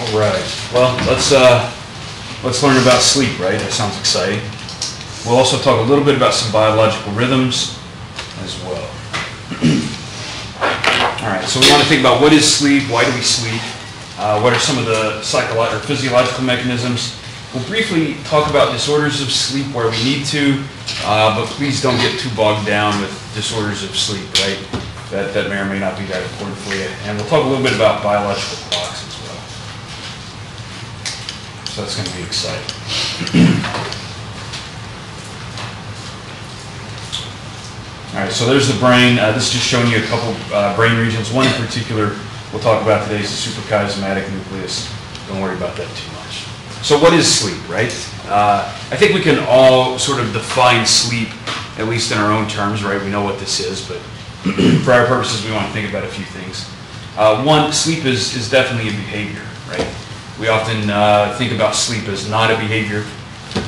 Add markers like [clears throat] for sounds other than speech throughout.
All right. Well, let's uh, let's learn about sleep. Right? That sounds exciting. We'll also talk a little bit about some biological rhythms as well. [clears throat] All right. So we want to think about what is sleep? Why do we sleep? Uh, what are some of the psychological or physiological mechanisms? We'll briefly talk about disorders of sleep where we need to, uh, but please don't get too bogged down with disorders of sleep. Right? That that may or may not be that important for you. And we'll talk a little bit about biological clocks. So that's going to be exciting. All right, so there's the brain. Uh, this is just showing you a couple uh, brain regions. One in particular we'll talk about today is the suprachiasmatic nucleus. Don't worry about that too much. So what is sleep, right? Uh, I think we can all sort of define sleep, at least in our own terms, right? We know what this is, but [clears throat] for our purposes, we want to think about a few things. Uh, one, sleep is, is definitely a behavior, right? We often uh, think about sleep as not a behavior.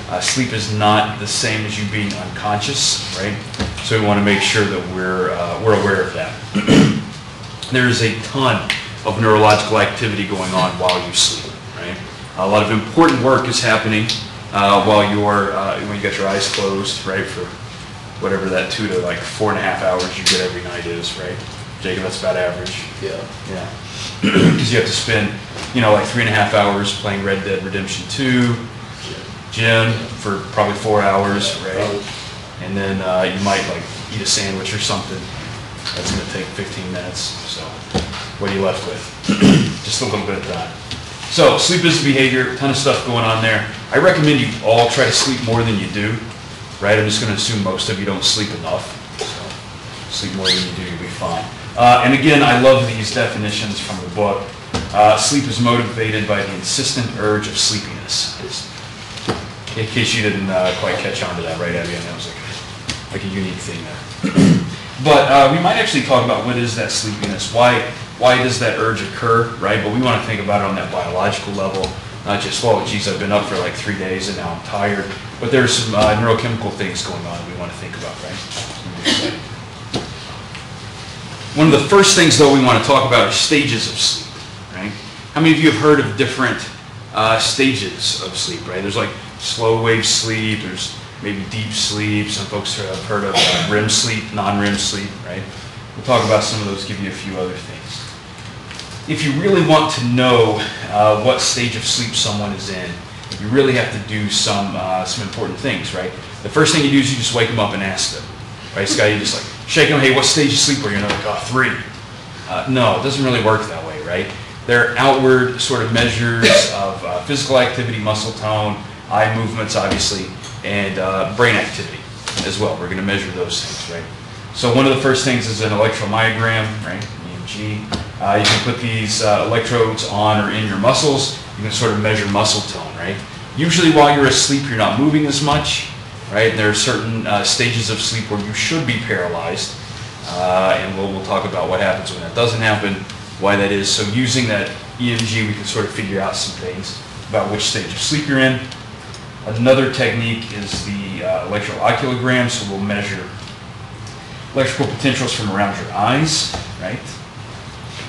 Uh, sleep is not the same as you being unconscious, right? So we want to make sure that we're, uh, we're aware of that. [clears throat] There's a ton of neurological activity going on while you sleep, right? A lot of important work is happening uh, while you're, uh, when you got your eyes closed, right, for whatever that two to like four and a half hours you get every night is, right? Jacob, that's about average. Yeah. Yeah. [clears throat] Because you have to spend, you know, like three and a half hours playing Red Dead Redemption 2, gym for probably four hours, right? And then uh, you might like eat a sandwich or something. That's going to take 15 minutes. So what are you left with? [clears throat] Just a little bit of that. So sleep is a behavior, ton of stuff going on there. I recommend you all try to sleep more than you do, right? I'm just going to assume most of you don't sleep enough. So sleep more than you do, you'll be fine. Uh, and again, I love these definitions from the book. Uh, sleep is motivated by the insistent urge of sleepiness. Just in case you didn't uh, quite catch on to that, right, Abby? I know it was like a, like a unique thing there. [clears throat] but uh, we might actually talk about what is that sleepiness? Why, why does that urge occur, right? But we want to think about it on that biological level, not just, well, geez, I've been up for like three days and now I'm tired. But there's some uh, neurochemical things going on we want to think about, right? One of the first things, though, we want to talk about are stages of sleep, right? How many of you have heard of different uh, stages of sleep, right? There's like slow wave sleep, there's maybe deep sleep. Some folks have heard of uh, REM sleep, non-REM sleep, right? We'll talk about some of those, give you a few other things. If you really want to know uh, what stage of sleep someone is in, you really have to do some uh, some important things, right? The first thing you do is you just wake them up and ask them, right? Scott, you just like shake them, hey, what stage of sleep are you? They're like, oh, three. Uh, no, it doesn't really work that way, right? They're outward sort of measures [coughs] of uh, physical activity, muscle tone, eye movements, obviously, and uh, brain activity as well. We're going to measure those things, right? So one of the first things is an electromyogram, right? EMG. Uh, you can put these uh, electrodes on or in your muscles. You can sort of measure muscle tone, right? Usually while you're asleep, you're not moving as much, right? There are certain uh, stages of sleep where you should be paralyzed, uh, and we'll, we'll talk about what happens when that doesn't happen, why that is. So using that EMG, we can sort of figure out some things about which stage of sleep you're in. Another technique is the uh, electrooculogram, so we'll measure electrical potentials from around your eyes, right?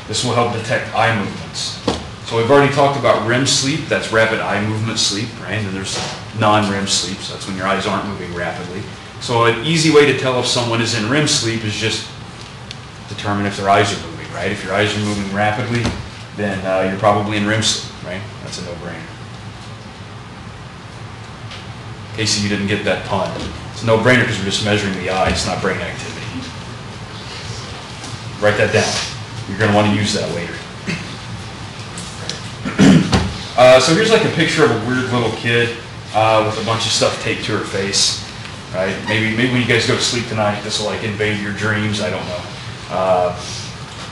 This will help detect eye movements. So we've already talked about REM sleep, that's rapid eye movement sleep, right? And there's non-REM sleep, so that's when your eyes aren't moving rapidly. So an easy way to tell if someone is in REM sleep is just determine if their eyes are moving, right? If your eyes are moving rapidly, then uh, you're probably in REM sleep, right? That's a no-brainer. Casey, you didn't get that pun. It's a no-brainer because we're just measuring the eyes, not brain activity. Write that down. You're going to want to use that later. Uh, so here's like a picture of a weird little kid uh, with a bunch of stuff taped to her face. Right? Maybe maybe when you guys go to sleep tonight, this will like invade your dreams. I don't know.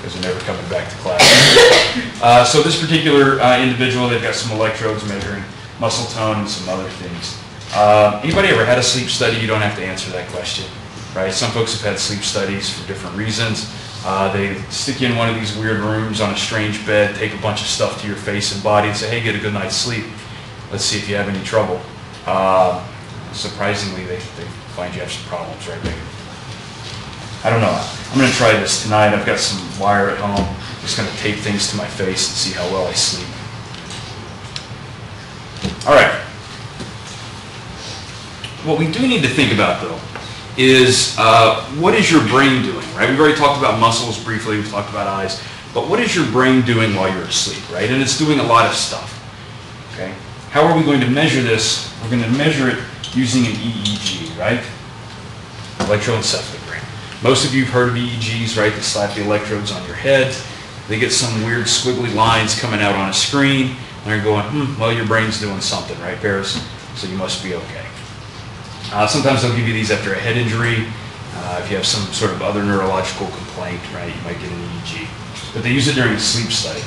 Because they're never coming back to class. [laughs] Uh, so this particular uh, individual, they've got some electrodes measuring muscle tone and some other things. Uh, anybody ever had a sleep study? You don't have to answer that question, right? Some folks have had sleep studies for different reasons. Uh, they stick you in one of these weird rooms on a strange bed, take a bunch of stuff to your face and body and say, hey, get a good night's sleep. Let's see if you have any trouble. Uh, surprisingly, they, they find you have some problems, right? They, I don't know. I'm going to try this tonight. I've got some wire at home. I'm just going to tape things to my face and see how well I sleep. All right. What we do need to think about, though, is uh, what is your brain doing, right? We've already talked about muscles briefly, we've talked about eyes, but what is your brain doing while you're asleep, right? And it's doing a lot of stuff, okay? How are we going to measure this? We're going to measure it using an EEG, right? Electroencephalogram. Most of you have heard of EEGs, right? They slap the electrodes on your head. They get some weird squiggly lines coming out on a screen, and they're going, hmm, well, your brain's doing something, right, Paris? So you must be okay. Uh, sometimes they'll give you these after a head injury. Uh, if you have some sort of other neurological complaint, right, you might get an EEG. But they use it during a sleep study.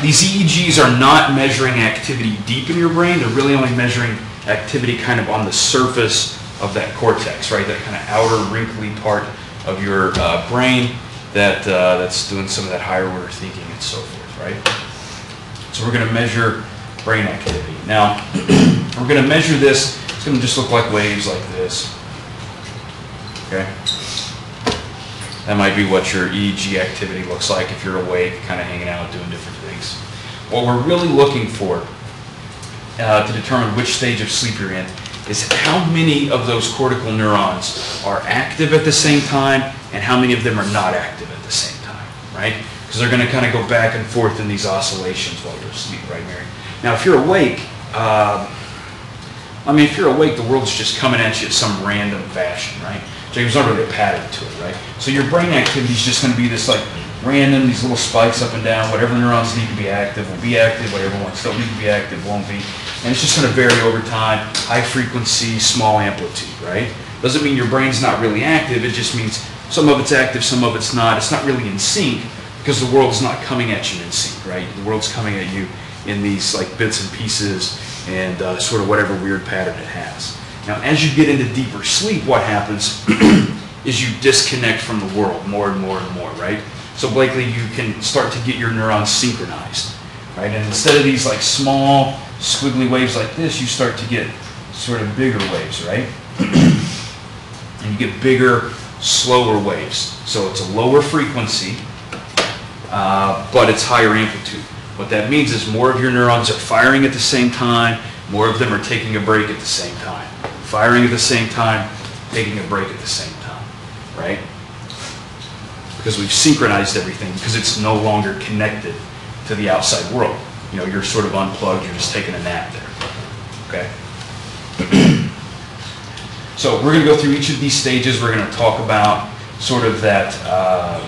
These EEGs are not measuring activity deep in your brain. They're really only measuring activity kind of on the surface of that cortex, right? That kind of outer wrinkly part of your uh, brain that uh, that's doing some of that higher order thinking and so forth, right? So we're going to measure brain activity. Now, [clears throat] we're going to measure this. It's going to just look like waves like this. Okay? That might be what your EEG activity looks like if you're awake, kind of hanging out, doing different things. What we're really looking for uh, to determine which stage of sleep you're in is how many of those cortical neurons are active at the same time and how many of them are not active at the same time, right? Because they're going to kind of go back and forth in these oscillations while you're asleep, right, Mary? Now, if you're awake, uh, I mean, if you're awake, the world's just coming at you in some random fashion, right? There's not really a pattern to it, right? So your brain activity is just going to be this like random, these little spikes up and down. Whatever neurons need to be active will be active. Whatever ones don't need to be active won't be. And it's just going to vary over time. High frequency, small amplitude, right? Doesn't mean your brain's not really active. It just means some of it's active, some of it's not. It's not really in sync because the world's not coming at you in sync, right? The world's coming at you in these like bits and pieces and uh, sort of whatever weird pattern it has. Now, as you get into deeper sleep, what happens [clears throat] is you disconnect from the world more and more and more, right? So Blakely, you can start to get your neurons synchronized, right? And instead of these like small squiggly waves like this, you start to get sort of bigger waves, right? [clears throat] and you get bigger, slower waves. So it's a lower frequency, uh, but it's higher amplitude. What that means is more of your neurons are firing at the same time, more of them are taking a break at the same time. Firing at the same time, taking a break at the same time, right? Because we've synchronized everything because it's no longer connected to the outside world. You know, you're sort of unplugged, you're just taking a nap there, okay? [clears throat] so we're going to go through each of these stages. We're going to talk about sort of that uh,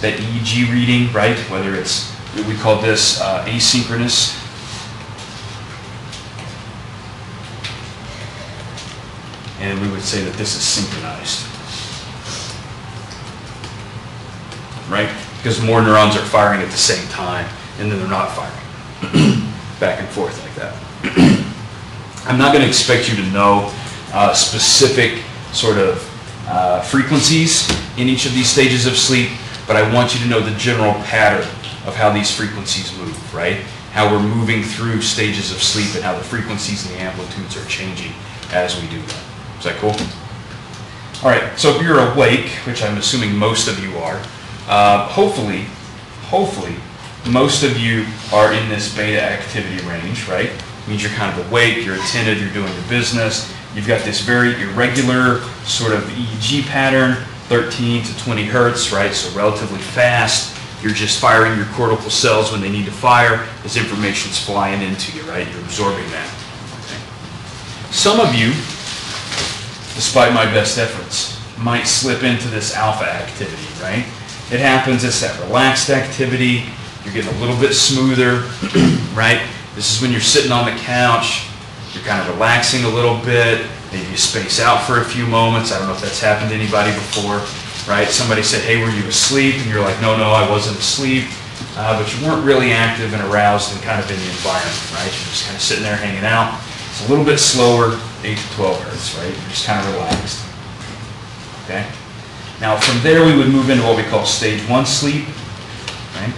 that EEG reading, right? Whether it's, we call this uh, asynchronous. And we would say that this is synchronized. Right? Because more neurons are firing at the same time, and then they're not firing. [clears throat] Back and forth like that. [clears throat] I'm not going to expect you to know uh, specific sort of uh, frequencies in each of these stages of sleep but I want you to know the general pattern of how these frequencies move, right? How we're moving through stages of sleep and how the frequencies and the amplitudes are changing as we do that. Is that cool? All right, so if you're awake, which I'm assuming most of you are, uh, hopefully, hopefully, most of you are in this beta activity range, right? It means you're kind of awake, you're attentive, you're doing your business. You've got this very irregular sort of EEG pattern 13 to 20 hertz, right? So relatively fast. You're just firing your cortical cells when they need to fire as information's flying into you, right? You're absorbing that. Okay. Some of you, despite my best efforts, might slip into this alpha activity, right? It happens, it's that relaxed activity. You're getting a little bit smoother, [clears throat] right? This is when you're sitting on the couch, you're kind of relaxing a little bit, Maybe you space out for a few moments. I don't know if that's happened to anybody before, right? Somebody said, hey, were you asleep? And you're like, no, no, I wasn't asleep. Uh, but you weren't really active and aroused and kind of in the environment, right? You're just kind of sitting there hanging out. It's a little bit slower, 8 to 12 hertz, right? You're just kind of relaxed. Okay? Now from there we would move into what we call stage one sleep, right?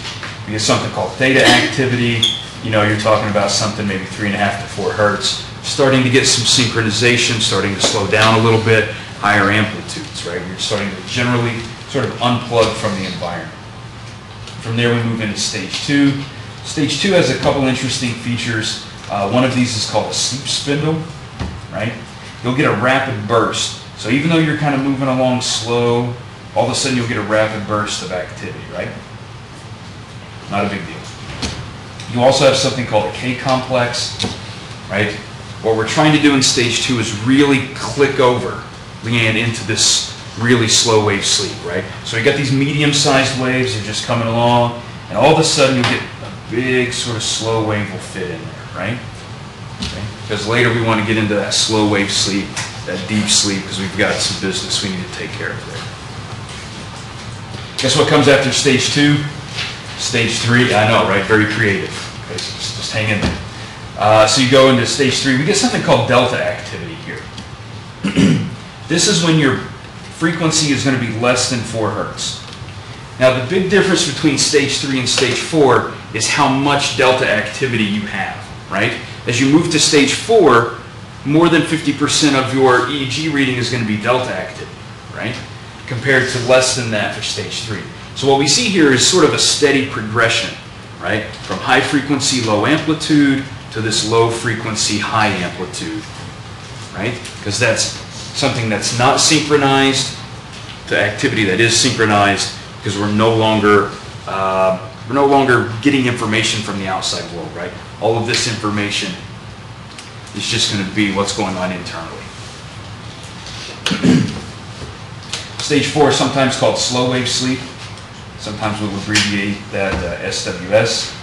We get something called theta activity. You know, you're talking about something maybe three and a half to four hertz starting to get some synchronization, starting to slow down a little bit, higher amplitudes, right? We're starting to generally sort of unplug from the environment. From there we move into stage two. Stage two has a couple interesting features. Uh, one of these is called a sleep spindle, right? You'll get a rapid burst. So even though you're kind of moving along slow, all of a sudden you'll get a rapid burst of activity, right? Not a big deal. You also have something called a K-complex, right? What we're trying to do in stage two is really click over Leanne into this really slow wave sleep, right? So you got these medium-sized waves, they're just coming along, and all of a sudden you'll get a big sort of slow wave will fit in there, right? Okay? Because later we want to get into that slow wave sleep, that deep sleep, because we've got some business we need to take care of there. Guess what comes after stage two? Stage three, I know, right? Very creative. Okay, so just, just hang in there. Uh, so you go into stage three. We get something called delta activity here. [clears throat] this is when your frequency is going to be less than 4 hertz. Now the big difference between stage three and stage four is how much delta activity you have, right? As you move to stage four, more than 50% of your EEG reading is going to be delta activity, right? Compared to less than that for stage three. So what we see here is sort of a steady progression, right? From high frequency, low amplitude to this low frequency, high amplitude, right? Because that's something that's not synchronized to activity that is synchronized because we're no longer uh, we're no longer getting information from the outside world, right? All of this information is just going to be what's going on internally. [clears throat] Stage four sometimes called slow wave sleep. Sometimes we'll abbreviate that uh, SWS.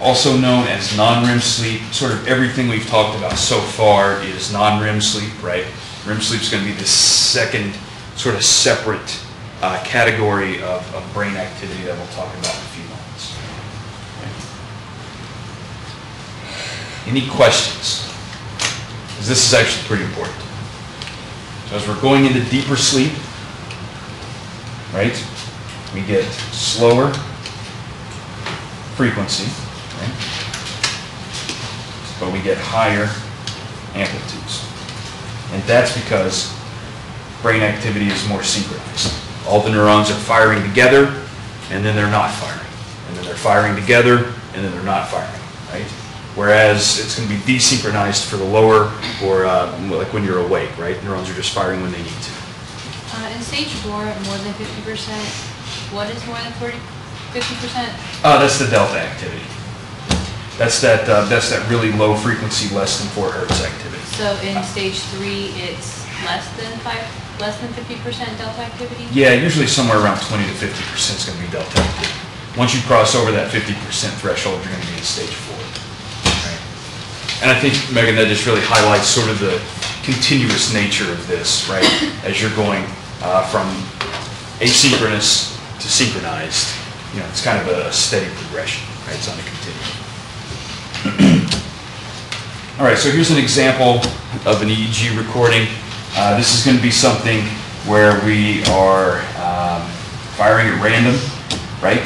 Also known as non-REM sleep. Sort of everything we've talked about so far is non-REM sleep, right? REM sleep is going to be the second sort of separate uh, category of, of brain activity that we'll talk about in a few moments. Okay. Any questions? Because this is actually pretty important. So as we're going into deeper sleep, right, we get slower frequency, right, but we get higher amplitudes. And that's because brain activity is more synchronized. All the neurons are firing together, and then they're not firing. And then they're firing together, and then they're not firing, right? Whereas it's going to be desynchronized for the lower, or uh, like when you're awake, right? Neurons are just firing when they need to. Uh, in stage four, more than fifty percent, what is more than 40, 50 percent? Uh, that's the delta activity. That's that, uh, that's that really low frequency, less than four hertz activity. So in stage three, it's less than five, less than fifty percent delta activity? Yeah, usually somewhere around 20 to 50 percent is going to be delta activity. Once you cross over that 50 percent threshold, you're going to be in stage four. Right? And I think, Megan, that just really highlights sort of the continuous nature of this, right? [coughs] As you're going uh, from asynchronous to synchronized, you know, it's kind of a steady progression, right? It's on a continuum. All right, so here's an example of an EEG recording. Uh, this is going to be something where we are um, firing at random, right?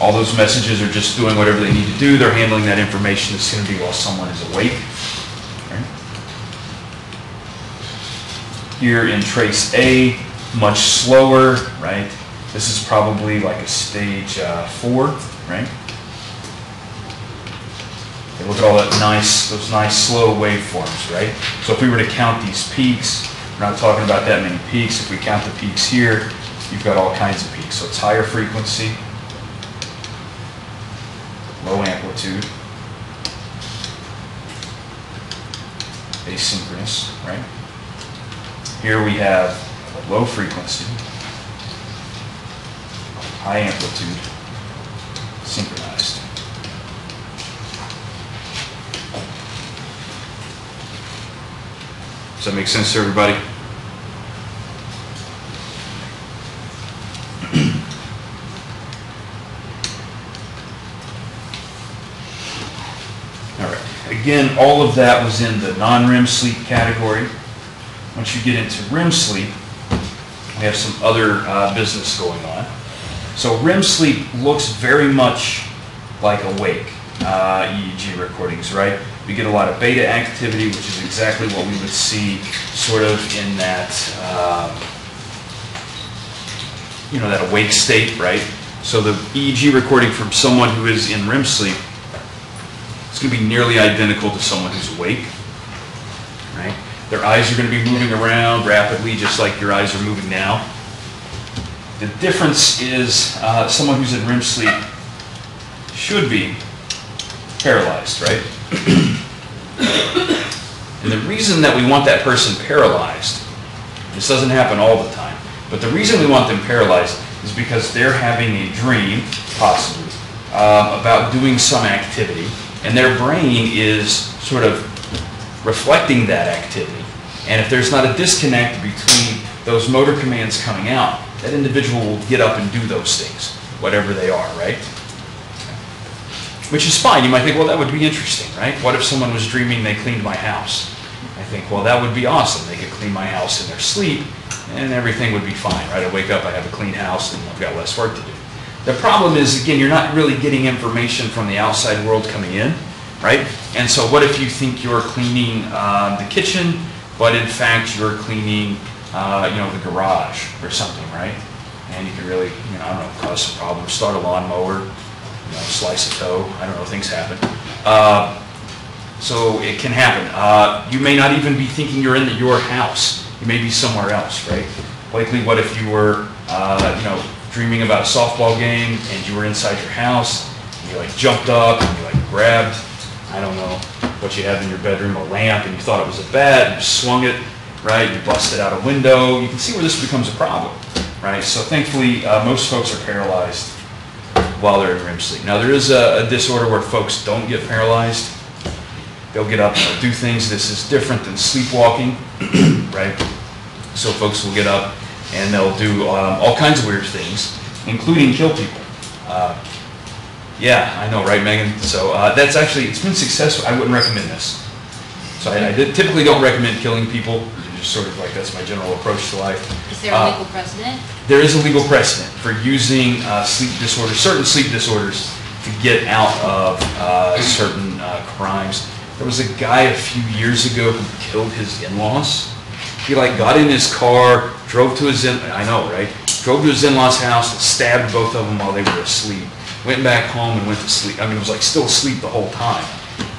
All those messages are just doing whatever they need to do. They're handling that information that's going to be while someone is awake. right? Here in trace A, much slower, right? This is probably like a stage uh, four, right? Look at all that nice, those nice slow waveforms, right? So if we were to count these peaks, we're not talking about that many peaks. If we count the peaks here, you've got all kinds of peaks. So it's higher frequency, low amplitude, asynchronous, right? Here we have low frequency, high amplitude, synchronized. Does that make sense to everybody? All right. Again, all of that was in the non-REM sleep category. Once you get into REM sleep, we have some other uh, business going on. So REM sleep looks very much like awake uh, EEG recordings, right? We get a lot of beta activity, which is exactly what we would see sort of in that, um, you know, that awake state, right? So the EEG recording from someone who is in REM sleep is going to be nearly identical to someone who's awake, right? Their eyes are going to be moving around rapidly, just like your eyes are moving now. The difference is uh, someone who's in REM sleep should be paralyzed, right? [clears throat] and the reason that we want that person paralyzed, this doesn't happen all the time, but the reason we want them paralyzed is because they're having a dream, possibly, um, about doing some activity, and their brain is sort of reflecting that activity. And if there's not a disconnect between those motor commands coming out, that individual will get up and do those things, whatever they are, right? Which is fine. You might think, well, that would be interesting, right? What if someone was dreaming they cleaned my house? I think, well, that would be awesome. They could clean my house in their sleep, and everything would be fine, right? I wake up, I have a clean house, and I've got less work to do. The problem is, again, you're not really getting information from the outside world coming in, right? And so what if you think you're cleaning um, the kitchen, but in fact you're cleaning, uh, you know, the garage or something, right? And you can really, you know, I don't know, cause some problems. Start a lawnmower, you know, slice a toe. I don't know, things happen. Uh, so it can happen. Uh, you may not even be thinking you're in the, your house. You may be somewhere else, right? Likely, what if you were, uh, you know, dreaming about a softball game and you were inside your house, and you like jumped up and you like grabbed, I don't know, what you have in your bedroom, a lamp, and you thought it was a bat, and you swung it, right? You busted out a window. You can see where this becomes a problem, right? So thankfully, uh, most folks are paralyzed while they're in REM sleep. Now, there is a, a disorder where folks don't get paralyzed. They'll get up and do things. This is different than sleepwalking, [clears throat] right? So folks will get up and they'll do um, all kinds of weird things, including kill people. Uh, yeah, I know, right, Megan? So uh, that's actually, it's been successful. I wouldn't recommend this. So I, I typically don't recommend killing people. Sort of like, that's my general approach to life. Is there a Uh, legal precedent? there is a legal precedent for using uh, sleep disorders, certain sleep disorders, to get out of uh, certain uh, crimes. There was a guy a few years ago who killed his in-laws. He like got in his car, drove to his in, I know, right? Drove to his in-laws' house stabbed both of them while they were asleep. Went back home and went to sleep. I mean, it was like still asleep the whole time,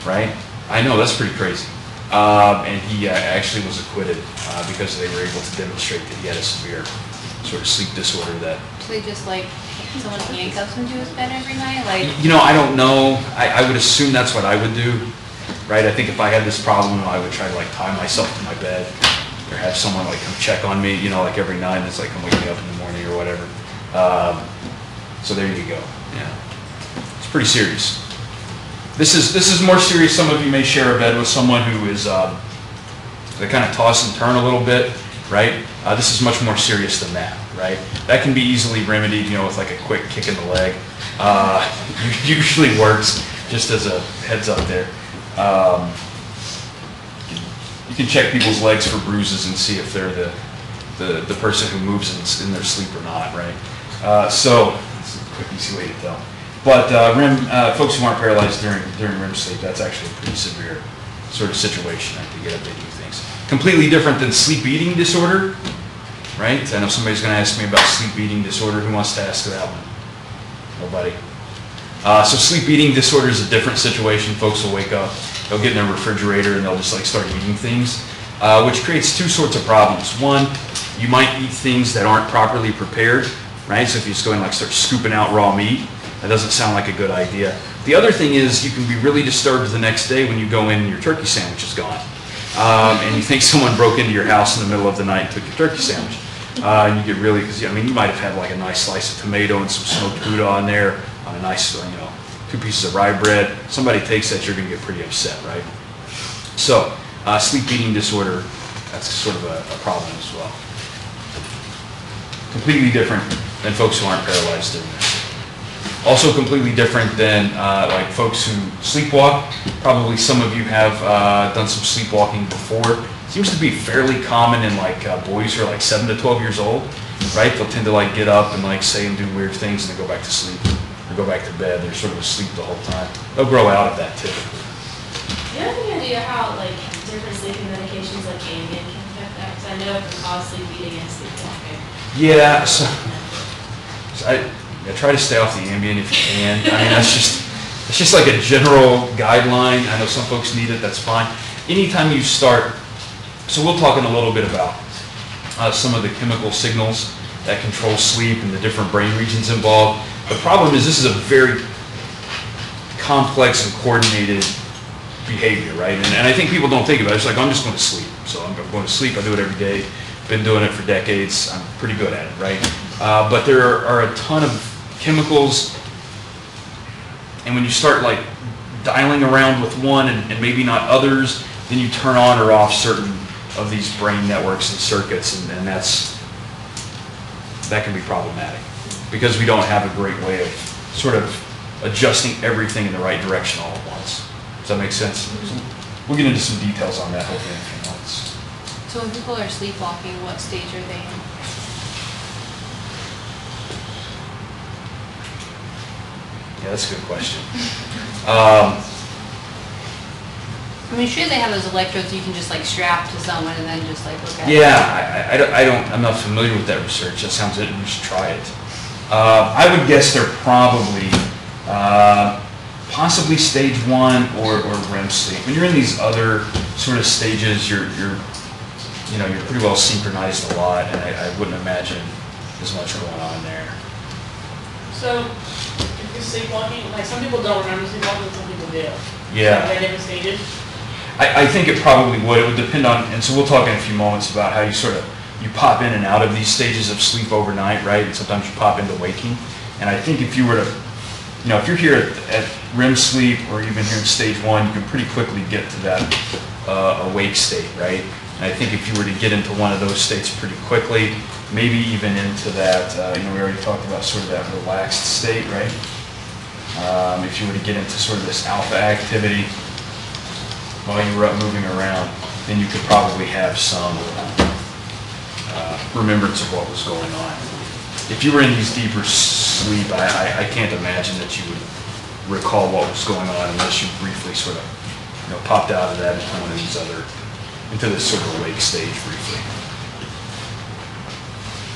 right? I know, that's pretty crazy. Um, and he uh, actually was acquitted uh, because they were able to demonstrate that he had a severe sort of sleep disorder that So they just like, someone handcuffs him to his bed every night, like, You know, I don't know. I, I would assume that's what I would do, right? I think if I had this problem, I would try to like tie myself to my bed or have someone like come check on me, you know, like every night. And It's like I'm waking up in the morning or whatever. Um, so there you go. Yeah, it's pretty serious. This is this is more serious. Some of you may share a bed with someone who is um, they kind of toss and turn a little bit, right? Uh, this is much more serious than that, right? That can be easily remedied, you know, with like a quick kick in the leg. Uh, [laughs] usually works, just as a heads up there. Um, you can check people's legs for bruises and see if they're the, the, the person who moves in, in their sleep or not, right? Uh, so, it's a quick, easy way to tell. But uh, REM, uh, folks who aren't paralyzed during, during REM sleep, that's actually a pretty severe sort of situation, right, to get up and do things. Completely different than sleep eating disorder, right? I know somebody's gonna ask me about sleep eating disorder. Who wants to ask that one? Nobody? Uh, so sleep eating disorder is a different situation. Folks will wake up, they'll get in their refrigerator and they'll just like start eating things, uh, which creates two sorts of problems. One, you might eat things that aren't properly prepared, right? So if you just go and like start scooping out raw meat, that doesn't sound like a good idea. The other thing is you can be really disturbed the next day when you go in and your turkey sandwich is gone. Um, and you think someone broke into your house in the middle of the night and took your turkey sandwich. Uh, and you get really, because I mean, you might have had like a nice slice of tomato and some smoked gouda on there, on a nice, you know, two pieces of rye bread. Somebody takes that, you're going to get pretty upset, right? So, uh, sleep eating disorder, that's sort of a, a problem as well. Completely different than folks who aren't paralyzed this. Also completely different than uh, like folks who sleepwalk. Probably some of you have uh, done some sleepwalking before. Seems to be fairly common in like uh, boys who are like seven to 12 years old, right? They'll tend to like get up and like say and do weird things and then go back to sleep or go back to bed. They're sort of asleep the whole time. They'll grow out of that typically. Do you have any idea how, like, different sleeping medications like Ambien can affect that? Because I know it can cause sleep eating and sleepwalking. Yeah, so, so I, Yeah, try to stay off the Ambien if you can. I mean, that's just, it's just like a general guideline. I know some folks need it, that's fine. Anytime you start, so we'll talk in a little bit about uh, some of the chemical signals that control sleep and the different brain regions involved. The problem is this is a very complex and coordinated behavior, right? And, and I think people don't think about it. It's like, I'm just going to sleep. So I'm going to sleep. I do it every day. Been doing it for decades. I'm pretty good at it, right? Uh, but there are a ton of chemicals, and when you start like dialing around with one and, and maybe not others, then you turn on or off certain of these brain networks and circuits, and, and that's that can be problematic because we don't have a great way of sort of adjusting everything in the right direction all at once. Does that make sense? We'll get into some details on that hopefully in a few months. So when people are sleepwalking, what stage are they in? Yeah, that's a good question. Um, I mean, sure they have those electrodes you can just like strap to someone and then just like look at. Yeah, I, I- I don't, I don't, I'm not familiar with that research, that sounds it, we should try it. Uh, I would guess they're probably, uh, possibly stage one or, or REM sleep. When you're in these other sort of stages, you're, you're, you know, you're pretty well synchronized a lot, and I, I wouldn't imagine as much going on there. So, if you're sleepwalking, like some people don't remember sleepwalking, some people do. Yeah. At different stages. I, I think it probably would. It would depend on, and so we'll talk in a few moments about how you sort of, you pop in and out of these stages of sleep overnight, right? And sometimes you pop into waking. And I think if you were to, you know, if you're here at, at REM sleep or even here in stage one, you can pretty quickly get to that uh, awake state, right? And I think if you were to get into one of those states pretty quickly, maybe even into that, uh, you know, we already talked about sort of that relaxed state, right? Um, if you were to get into sort of this alpha activity, while you were up moving around, then you could probably have some uh, remembrance of what was going on. If you were in these deeper sleep, I, I, I can't imagine that you would recall what was going on unless you briefly sort of, you know, popped out of that into one of these other, into this sort of awake stage briefly.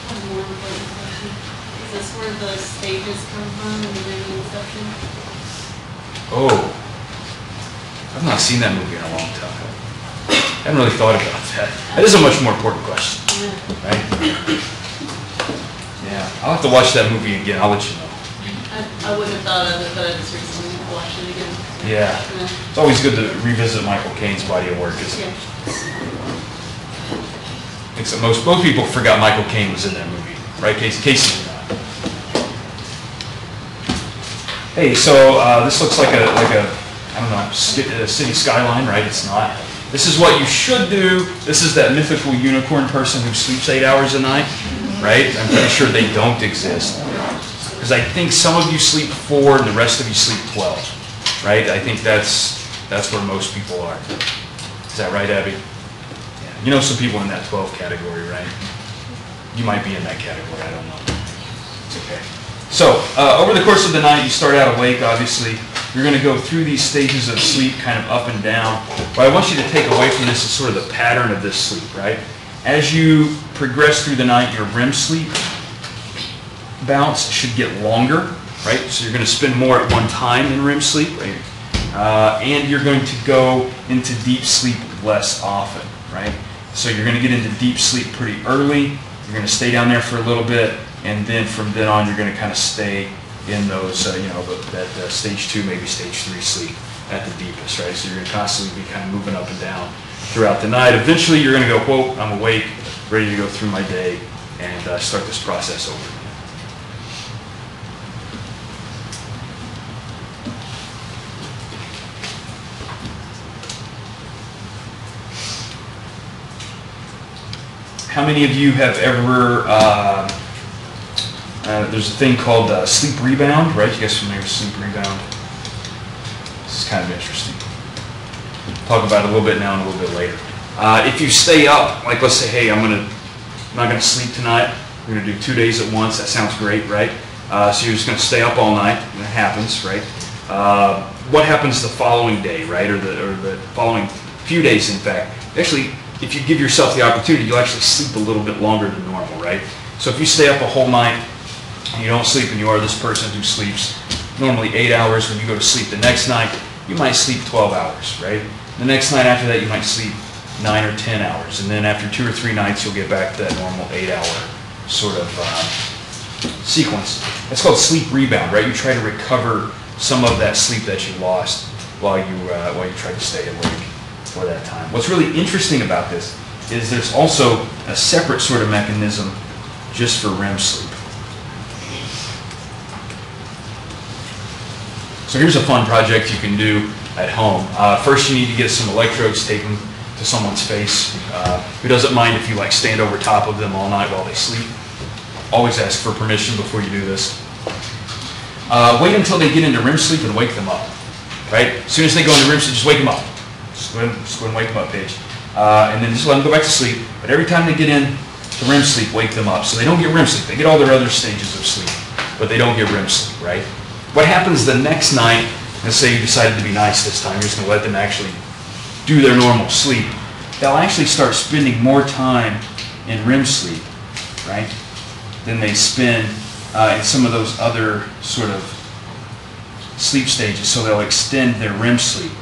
One more important question. Is this where the stages come from in the movie Inception? Oh, I've not seen that movie in a long time. I haven't really thought about that. That is a much more important question. right? Yeah, I'll have to watch that movie again, I'll let you know. I, I wouldn't have thought of it, but I just recently watched it again. Yeah, Yeah. it's always good to revisit Michael Caine's body of work, isn't it? Yeah. Except most, most people forgot Michael Caine was in that movie, right, Casey? Casey did not. Hey, so, uh, this looks like a, like a, I don't know, a city skyline, right? It's not. This is what you should do. This is that mythical unicorn person who sleeps eight hours a night, right? I'm pretty sure they don't exist. Because I think some of you sleep four and the rest of you sleep 12, right? I think that's, that's where most people are. Is that right, Abby? Yeah. You know some people in that 12 category, right? You might be in that category, I don't know. It's okay. So, uh, over the course of the night, you start out awake, obviously. You're going to go through these stages of sleep, kind of up and down. What I want you to take away from this is sort of the pattern of this sleep, right? As you progress through the night, your REM sleep bounce should get longer, right? So you're going to spend more at one time in REM sleep, right? Uh, and you're going to go into deep sleep less often, right? So you're going to get into deep sleep pretty early. You're going to stay down there for a little bit, and then from then on, you're going to kind of stay in those, uh, you know, that uh, stage two, maybe stage three sleep at the deepest, right? So you're going to constantly be kind of moving up and down throughout the night. Eventually, you're going to go, whoa, I'm awake, ready to go through my day, and uh, start this process over. How many of you have ever, uh, there's a thing called uh, sleep rebound, right? You guys familiar with sleep rebound? This is kind of interesting. Talk about it a little bit now and a little bit later. Uh, if you stay up, like let's say, hey, I'm gonna, I'm not gonna sleep tonight. We're gonna do two days at once. That sounds great, right? Uh, so you're just gonna stay up all night. and That happens, right? Uh, what happens the following day, right, or the or the following few days, in fact? Actually, if you give yourself the opportunity, you'll actually sleep a little bit longer than normal, right? So if you stay up a whole night, you don't sleep and you are this person who sleeps normally eight hours, when you go to sleep the next night, you might sleep 12 hours, right? The next night after that, you might sleep nine or 10 hours. And then after two or three nights, you'll get back to that normal eight hour sort of uh, sequence. It's called sleep rebound, right? You try to recover some of that sleep that you lost while you, uh, while you try to stay awake for that time. What's really interesting about this is there's also a separate sort of mechanism just for REM sleep. So here's a fun project you can do at home. Uh, first, you need to get some electrodes, them to someone's face. Uh, who doesn't mind if you like stand over top of them all night while they sleep? Always ask for permission before you do this. Uh, wait until they get into REM sleep and wake them up. Right? As soon as they go into REM sleep, just wake them up. Just go and wake them up, Paige. Uh, and then just let them go back to sleep. But every time they get in to REM sleep, wake them up. So they don't get REM sleep. They get all their other stages of sleep, but they don't get REM sleep, right? What happens the next night, let's say you decided to be nice this time, you're just going to let them actually do their normal sleep. They'll actually start spending more time in REM sleep, right, than they spend uh, in some of those other sort of sleep stages. So they'll extend their REM sleep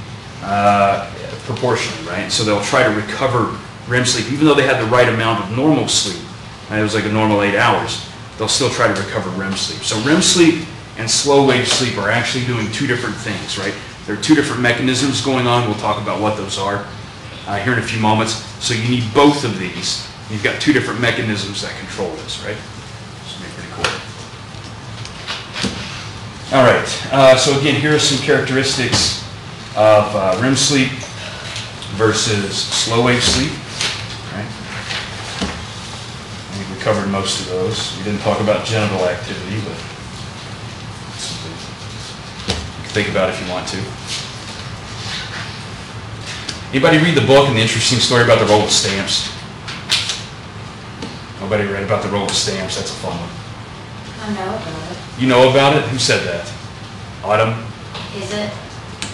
uh, proportionally, right? So they'll try to recover REM sleep, even though they had the right amount of normal sleep. It was like a normal eight hours. They'll still try to recover REM sleep. So REM sleep and slow wave sleep are actually doing two different things, right? There are two different mechanisms going on. We'll talk about what those are uh, here in a few moments. So you need both of these. You've got two different mechanisms that control this, right? Be pretty cool. All right. Uh, so again, here are some characteristics of uh, REM sleep versus slow wave sleep. Right? I think we covered most of those. We didn't talk about genital activity, but something you can think about if you want to. Anybody read the book and the interesting story about the roll of stamps? Nobody read about the roll of stamps. That's a fun one. I know about it. You know about it? Who said that? Autumn? Is it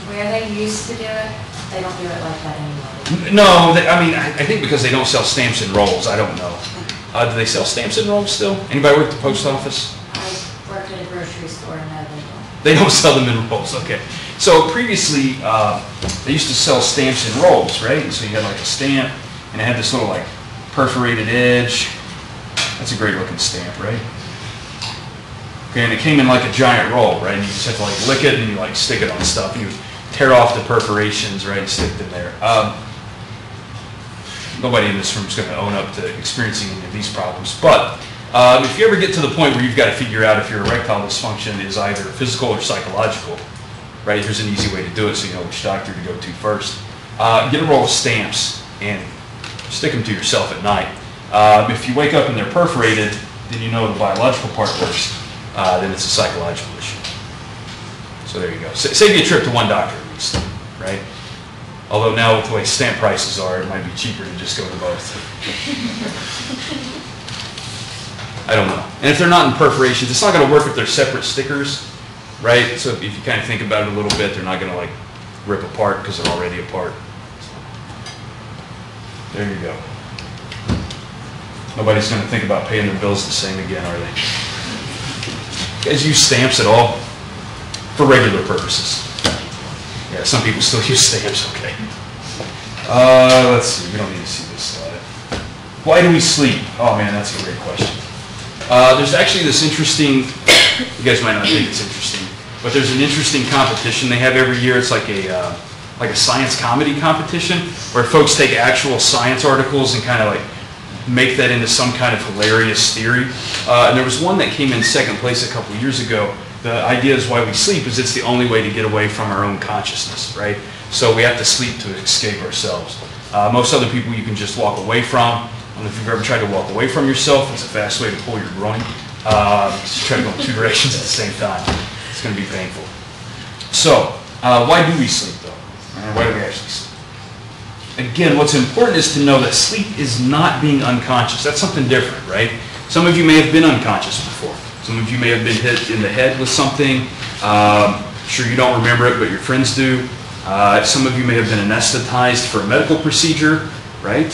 where they used to do it? They don't do it like that anymore. No, they, I mean, I, I think because they don't sell stamps and rolls. I don't know. Uh, do they sell stamps and rolls still? Anybody work at the post office? I worked at a grocery store and no, they don't. [laughs] Sell them in rolls, okay. So previously, uh, they used to sell stamps in rolls, right? So you had like a stamp, and it had this little like perforated edge. That's a great looking stamp, right? Okay, and it came in like a giant roll, right? And you just had to like lick it and you like stick it on stuff, and you would tear off the perforations, right, and stick them there. Um, nobody in this room is going to own up to experiencing any of these problems, but um, if you ever get to the point where you've got to figure out if your erectile dysfunction is either physical or psychological, right? Here's an easy way to do it so you know which doctor to go to first. Uh, get a roll of stamps and stick them to yourself at night. Um, if you wake up and they're perforated, then you know the biological part works. Uh, then it's a psychological issue. So there you go. Sa- save you a trip to one doctor at least, right? Although now with the way stamp prices are, it might be cheaper to just go to both. [laughs] I don't know. And if they're not in perforations, it's not going to work if they're separate stickers, right? So if you kind of think about it a little bit, they're not going to like rip apart because they're already apart. There you go. Nobody's going to think about paying their bills the same again, are they? You guys use stamps at all? For regular purposes. Yeah, some people still use stamps, okay. Uh, let's see, we don't need to see this slide. Why do we sleep? Oh man, that's a great question. Uh, there's actually this interesting, [coughs] you guys might not think it's interesting, but there's an interesting competition they have every year. It's like a, uh, like a science comedy competition where folks take actual science articles and kind of like make that into some kind of hilarious theory. Uh, and there was one that came in second place a couple years ago. The idea is why we sleep is it's the only way to get away from our own consciousness, right? So we have to sleep to escape ourselves. Uh, most other people you can just walk away from. Know if you've ever tried to walk away from yourself. It's a fast way to pull your groin. Uh, just try to go in two [laughs] directions at the same time. It's going to be painful. So, uh, why do we sleep though? Or why do we actually sleep? Again, what's important is to know that sleep is not being unconscious. That's something different, right? Some of you may have been unconscious before. Some of you may have been hit in the head with something. Um, sure, you don't remember it, but your friends do. Uh, some of you may have been anesthetized for a medical procedure, right?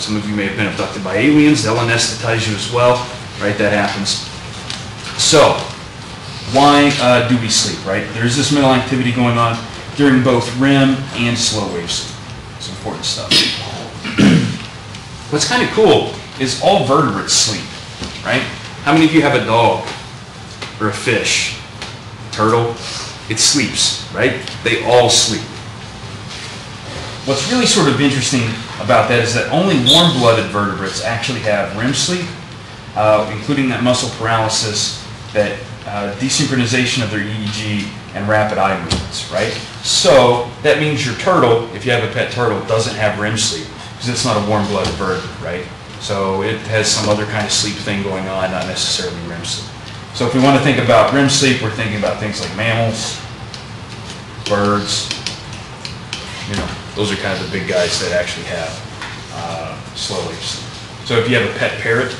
Some of you may have been abducted by aliens. They'll anesthetize you as well, right? That happens. So, why uh, do we sleep, right? There's this mental activity going on during both REM and slow wave sleep. It's important stuff. [clears throat] What's kind of cool is all vertebrates sleep, right? How many of you have a dog or a fish, turtle? It sleeps, right? They all sleep. What's really sort of interesting about that is that only warm-blooded vertebrates actually have REM sleep, uh, including that muscle paralysis, that uh, desynchronization of their EEG, and rapid eye movements, right? So that means your turtle, if you have a pet turtle, doesn't have REM sleep because it's not a warm-blooded vertebrate, right? So it has some other kind of sleep thing going on, not necessarily REM sleep. So if we want to think about REM sleep, we're thinking about things like mammals, birds, you know, those are kind of the big guys that actually have uh, slow sleep. So if you have a pet parrot,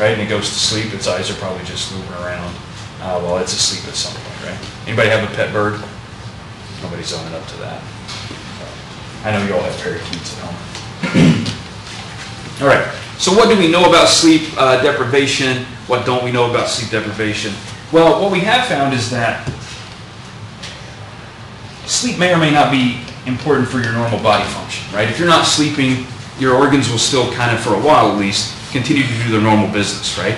right, and it goes to sleep, its eyes are probably just moving around uh, while it's asleep at some point, right? Anybody have a pet bird? Nobody's owning up to that. I know you all have parakeets at home. [clears throat] all right. So what do we know about sleep uh, deprivation? What don't we know about sleep deprivation? Well, what we have found is that sleep may or may not be important for your normal body function, right? If you're not sleeping, your organs will still kind of, for a while at least, continue to do their normal business, right?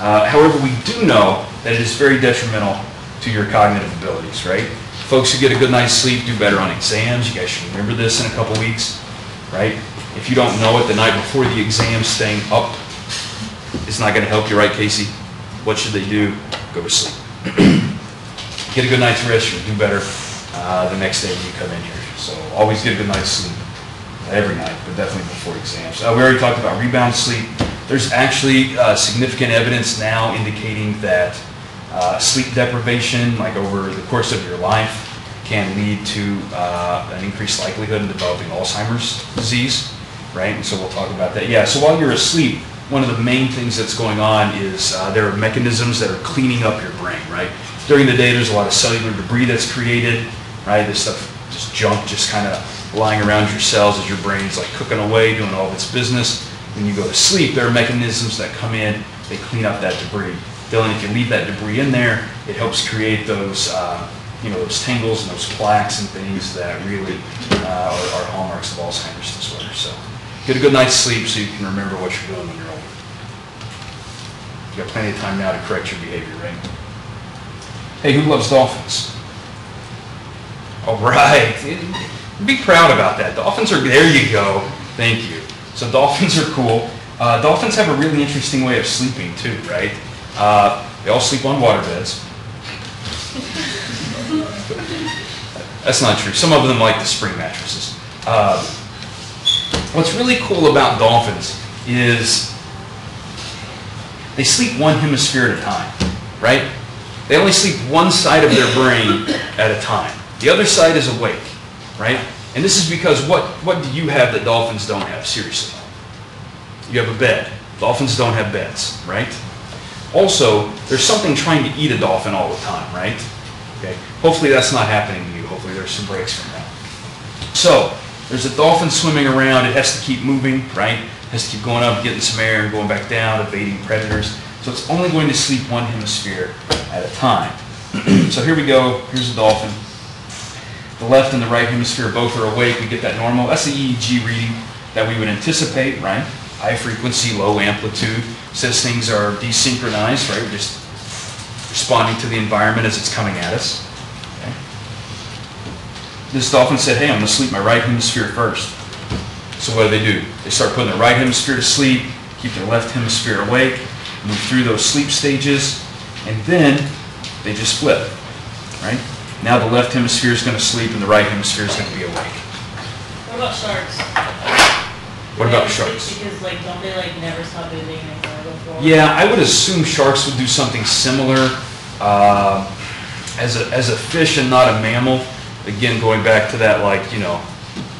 Uh, however, we do know that it is very detrimental to your cognitive abilities, right? Folks who get a good night's sleep do better on exams. You guys should remember this in a couple weeks, right? If you don't know it the night before the exam, staying up is not going to help you, right, Casey? What should they do? Go to sleep. [clears throat] get a good night's rest, you'll do better uh, the next day when you come in here. So always get a good night's sleep every night, but definitely before exams. Uh, we already talked about rebound sleep. There's actually uh, significant evidence now indicating that uh, sleep deprivation, like over the course of your life, can lead to uh, an increased likelihood of developing Alzheimer's disease, right? And so we'll talk about that. Yeah, so while you're asleep, one of the main things that's going on is uh, there are mechanisms that are cleaning up your brain, right? During the day, there's a lot of cellular debris that's created, right? This stuff, just junk, just kind of lying around your cells as your brain's like cooking away, doing all of its business. When you go to sleep, there are mechanisms that come in, they clean up that debris. Dylan, if you leave that debris in there, it helps create those, uh, you know, those tangles and those plaques and things that really uh, are, are hallmarks of Alzheimer's disorder. So get a good night's sleep so you can remember what you're doing when you're older. You got plenty of time now to correct your behavior, right? Hey, who loves dolphins? All right. Be proud about that. Dolphins are, there you go. Thank you. So dolphins are cool. Uh, dolphins have a really interesting way of sleeping too, right? Uh, they all sleep on water beds. That's not true. Some of them like the spring mattresses. Uh, what's really cool about dolphins is they sleep one hemisphere at a time, right? They only sleep one side of their brain at a time. The other side is awake, right? And this is because what, what do you have that dolphins don't have? Seriously. You have a bed. Dolphins don't have beds, right? Also, there's something trying to eat a dolphin all the time, right? Okay. Hopefully that's not happening to you. Hopefully there's some breaks from that. So, there's a dolphin swimming around. It has to keep moving, right? It has to keep going up, getting some air, and going back down, evading predators. So it's only going to sleep one hemisphere at a time. [clears throat] so here we go. Here's a dolphin. The left and the right hemisphere both are awake. We get that normal. That's the EEG reading that we would anticipate, right? High frequency, low amplitude. Says things are desynchronized, right? We're just responding to the environment as it's coming at us. Okay? This dolphin said, hey, I'm going to sleep my right hemisphere first. So what do they do? They start putting their right hemisphere to sleep, keep their left hemisphere awake, move through those sleep stages, and then they just flip, right? Now the left hemisphere is going to sleep and the right hemisphere is going to be awake. What about sharks? What about sharks? Because like, don't they like never stop moving before? Yeah, I would assume sharks would do something similar. Uh, as a as a fish and not a mammal, again going back to that like you know,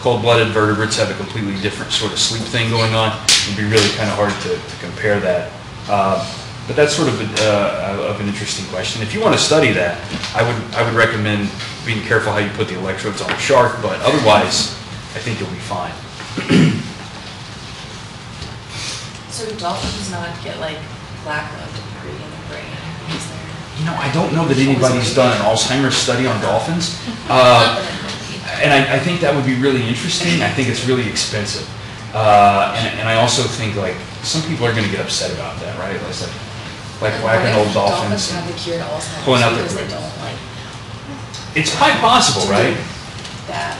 cold-blooded vertebrates have a completely different sort of sleep thing going on. It'd be really kind of hard to, to compare that. Uh, but that's sort of a, uh, of an interesting question. If you want to study that, I would I would recommend being careful how you put the electrodes on a shark. But otherwise, I think you'll be fine. So do dolphins not get like lack of debris in the brain? You know, I don't know that anybody's done an Alzheimer's study on dolphins. [laughs] Uh, and I, I think that would be really interesting. I think it's really expensive. Uh, and, and I also think like some people are going to get upset about that, right? Like, like whacking old dolphins. have and- the cure to Alzheimer's Pulling out their brains. It's quite possible, right? that.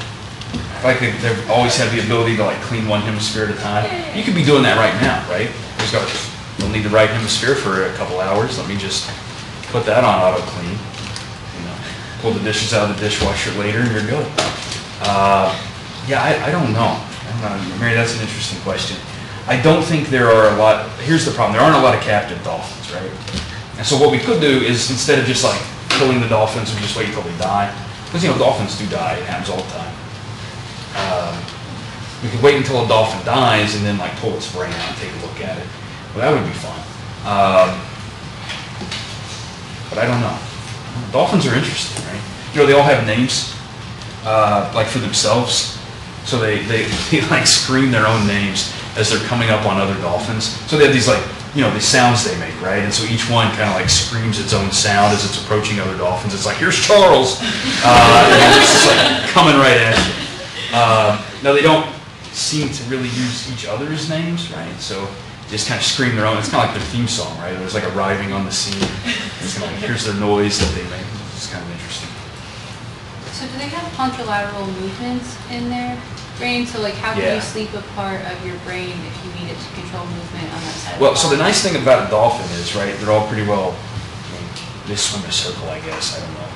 Like they, they always have the ability to like clean one hemisphere at a time. You could be doing that right now, right? Just go, you'll need the right hemisphere for a couple hours. Let me just put that on auto clean. You know, pull the dishes out of the dishwasher later and you're good. Uh, yeah, I, I don't know. I don't know. Mary, that's an interesting question. I don't think there are a lot, here's the problem, there aren't a lot of captive dolphins, right? And so what we could do is instead of just like killing the dolphins and just wait until they die, because you know, dolphins do die, it happens all the time. Um, we could wait until a dolphin dies and then like pull its brain out and take a look at it. Well, that would be fun. Um, but I don't know. Dolphins are interesting, right? You know, they all have names, uh, like for themselves. So they, they, [laughs] they like scream their own names as they're coming up on other dolphins. So they have these like, you know, these sounds they make, right? And so each one kind of like screams its own sound as it's approaching other dolphins. It's like, here's Charles. Uh, it's just like coming right at you. Uh, now they don't seem to really use each other's names, right? So they just kind of scream their own. It's kind of like their theme song, right? There's like arriving on the scene. It's kind of like here's their noise that they make. It's kind of interesting. So do they have contralateral movements in their brain? So like how can Yeah. you sleep a part of your brain if you need it to control movement on that side of Well, so the nice thing about a dolphin is, right? They're all pretty well. I mean, they swim in a circle, I guess. I don't know.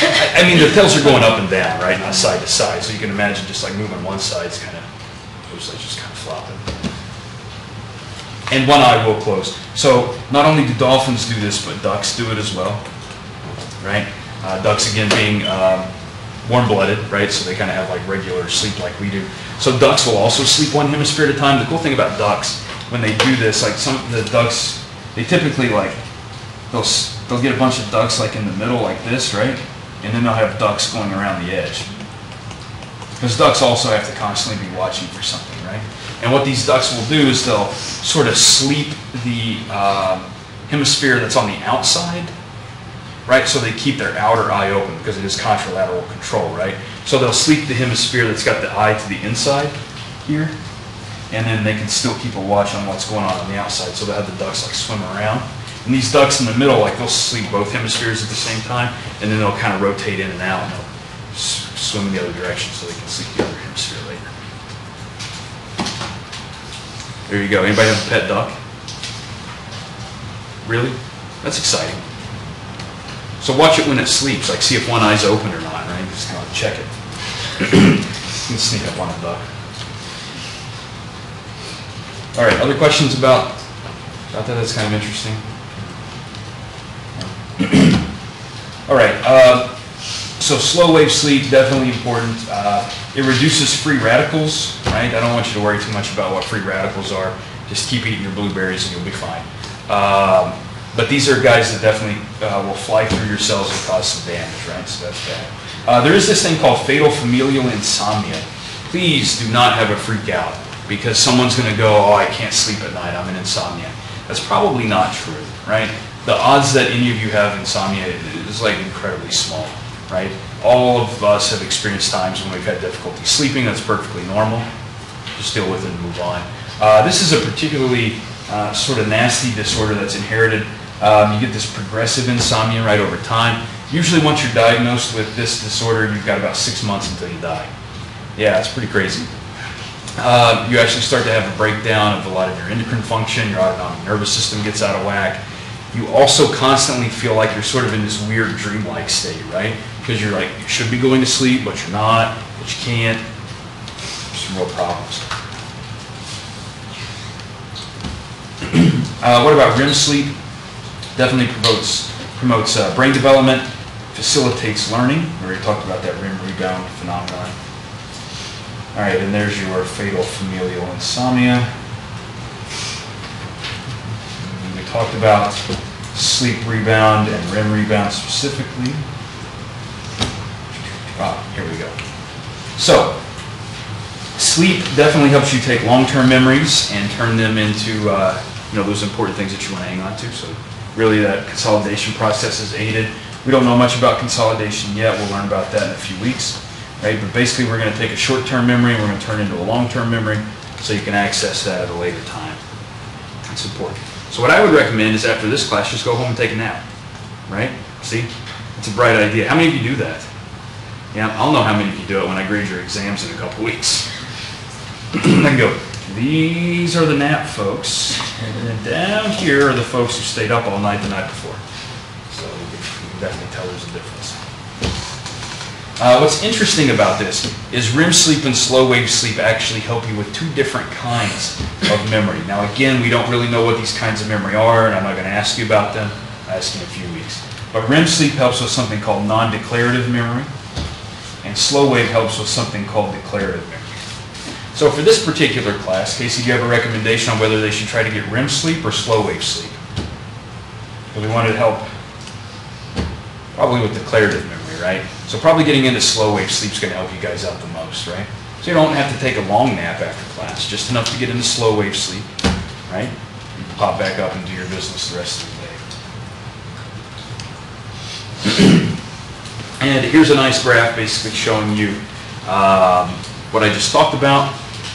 I, I mean, their tails are going up and down, right, not side to side. So you can imagine just like moving one side, side's kind of, looks like just kind of flopping. And one eye will close. So not only do dolphins do this, but ducks do it as well, right? Uh, ducks again being um, warm-blooded, right? So they kind of have like regular sleep like we do. So ducks will also sleep one hemisphere at a time. The cool thing about ducks, when they do this, like some the ducks, they typically like they'll they'll get a bunch of ducks like in the middle like this, right? And then they'll have ducks going around the edge. Because ducks also have to constantly be watching for something, right? And what these ducks will do is they'll sort of sleep the um, hemisphere that's on the outside, right? So they keep their outer eye open because it is contralateral control, right? So they'll sleep the hemisphere that's got the eye to the inside here, and then they can still keep a watch on what's going on on the outside. So they'll have the ducks like swim around. And these ducks in the middle, like they'll sleep both hemispheres at the same time, and then they'll kind of rotate in and out, and they'll swim in the other direction so they can sleep the other hemisphere later. There you go. Anybody have a pet duck? Really? That's exciting. So watch it when it sleeps, like see if one eye's open or not, right? Just kind of check it. [clears throat] sneak up on a duck. All right, other questions about, about that? That's kind of interesting. All right, uh, so slow wave sleep, definitely important. Uh, it reduces free radicals, right? I don't want you to worry too much about what free radicals are. Just keep eating your blueberries and you'll be fine. Um, but these are guys that definitely uh, will fly through your cells and cause some damage, right? So that's bad. Uh, there is this thing called fatal familial insomnia. Please do not have a freak out because someone's going to go, oh, I can't sleep at night, I'm in insomnia. That's probably not true, right? The odds that any of you have insomnia is like incredibly small, right? All of us have experienced times when we've had difficulty sleeping. That's perfectly normal. Just deal with it and move on. Uh, this is a particularly uh, sort of nasty disorder that's inherited. Um, you get this progressive insomnia right over time. Usually once you're diagnosed with this disorder, you've got about six months until you die. Yeah, it's pretty crazy. Uh, you actually start to have a breakdown of a lot of your endocrine function, your autonomic nervous system gets out of whack. You also constantly feel like you're sort of in this weird dreamlike state, right? Because you're like, you should be going to sleep, but you're not, but you can't. Some real problems. [clears throat] Uh, what about REM sleep? Definitely promotes, promotes uh, brain development, facilitates learning. We already talked about that REM rebound phenomenon. All right, and there's your fatal familial insomnia. We talked about sleep rebound and REM rebound specifically. Ah, here we go. So, sleep definitely helps you take long-term memories and turn them into, uh, you know, those important things that you want to hang on to. So, really that consolidation process is aided. We don't know much about consolidation yet, we'll learn about that in a few weeks, right? But basically, we're gonna take a short-term memory and we're gonna turn it into a long-term memory so you can access that at a later time. That's important. So what I would recommend is after this class, just go home and take a nap, right? See? It's a bright idea. How many of you do that? Yeah, I'll know how many of you do it when I grade your exams in a couple weeks. [clears throat] Can go, these are the nap folks, and then down here are the folks who stayed up all night the night before. So you can definitely tell there's a difference. Uh, what's interesting about this is REM sleep and slow wave sleep actually help you with two different kinds of memory. Now again, we don't really know what these kinds of memory are, and I'm not going to ask you about them. I'll ask you in a few weeks. But REM sleep helps with something called non-declarative memory, and slow wave helps with something called declarative memory. So for this particular class, Casey, do you have a recommendation on whether they should try to get REM sleep or slow wave sleep? Because we wanted to help probably with declarative memory, right? So probably getting into slow wave sleep is going to help you guys out the most, right? So you don't have to take a long nap after class, just enough to get into slow wave sleep, right? You can pop back up and do your business the rest of the day. [clears throat] And here's a nice graph basically showing you um, what I just talked about,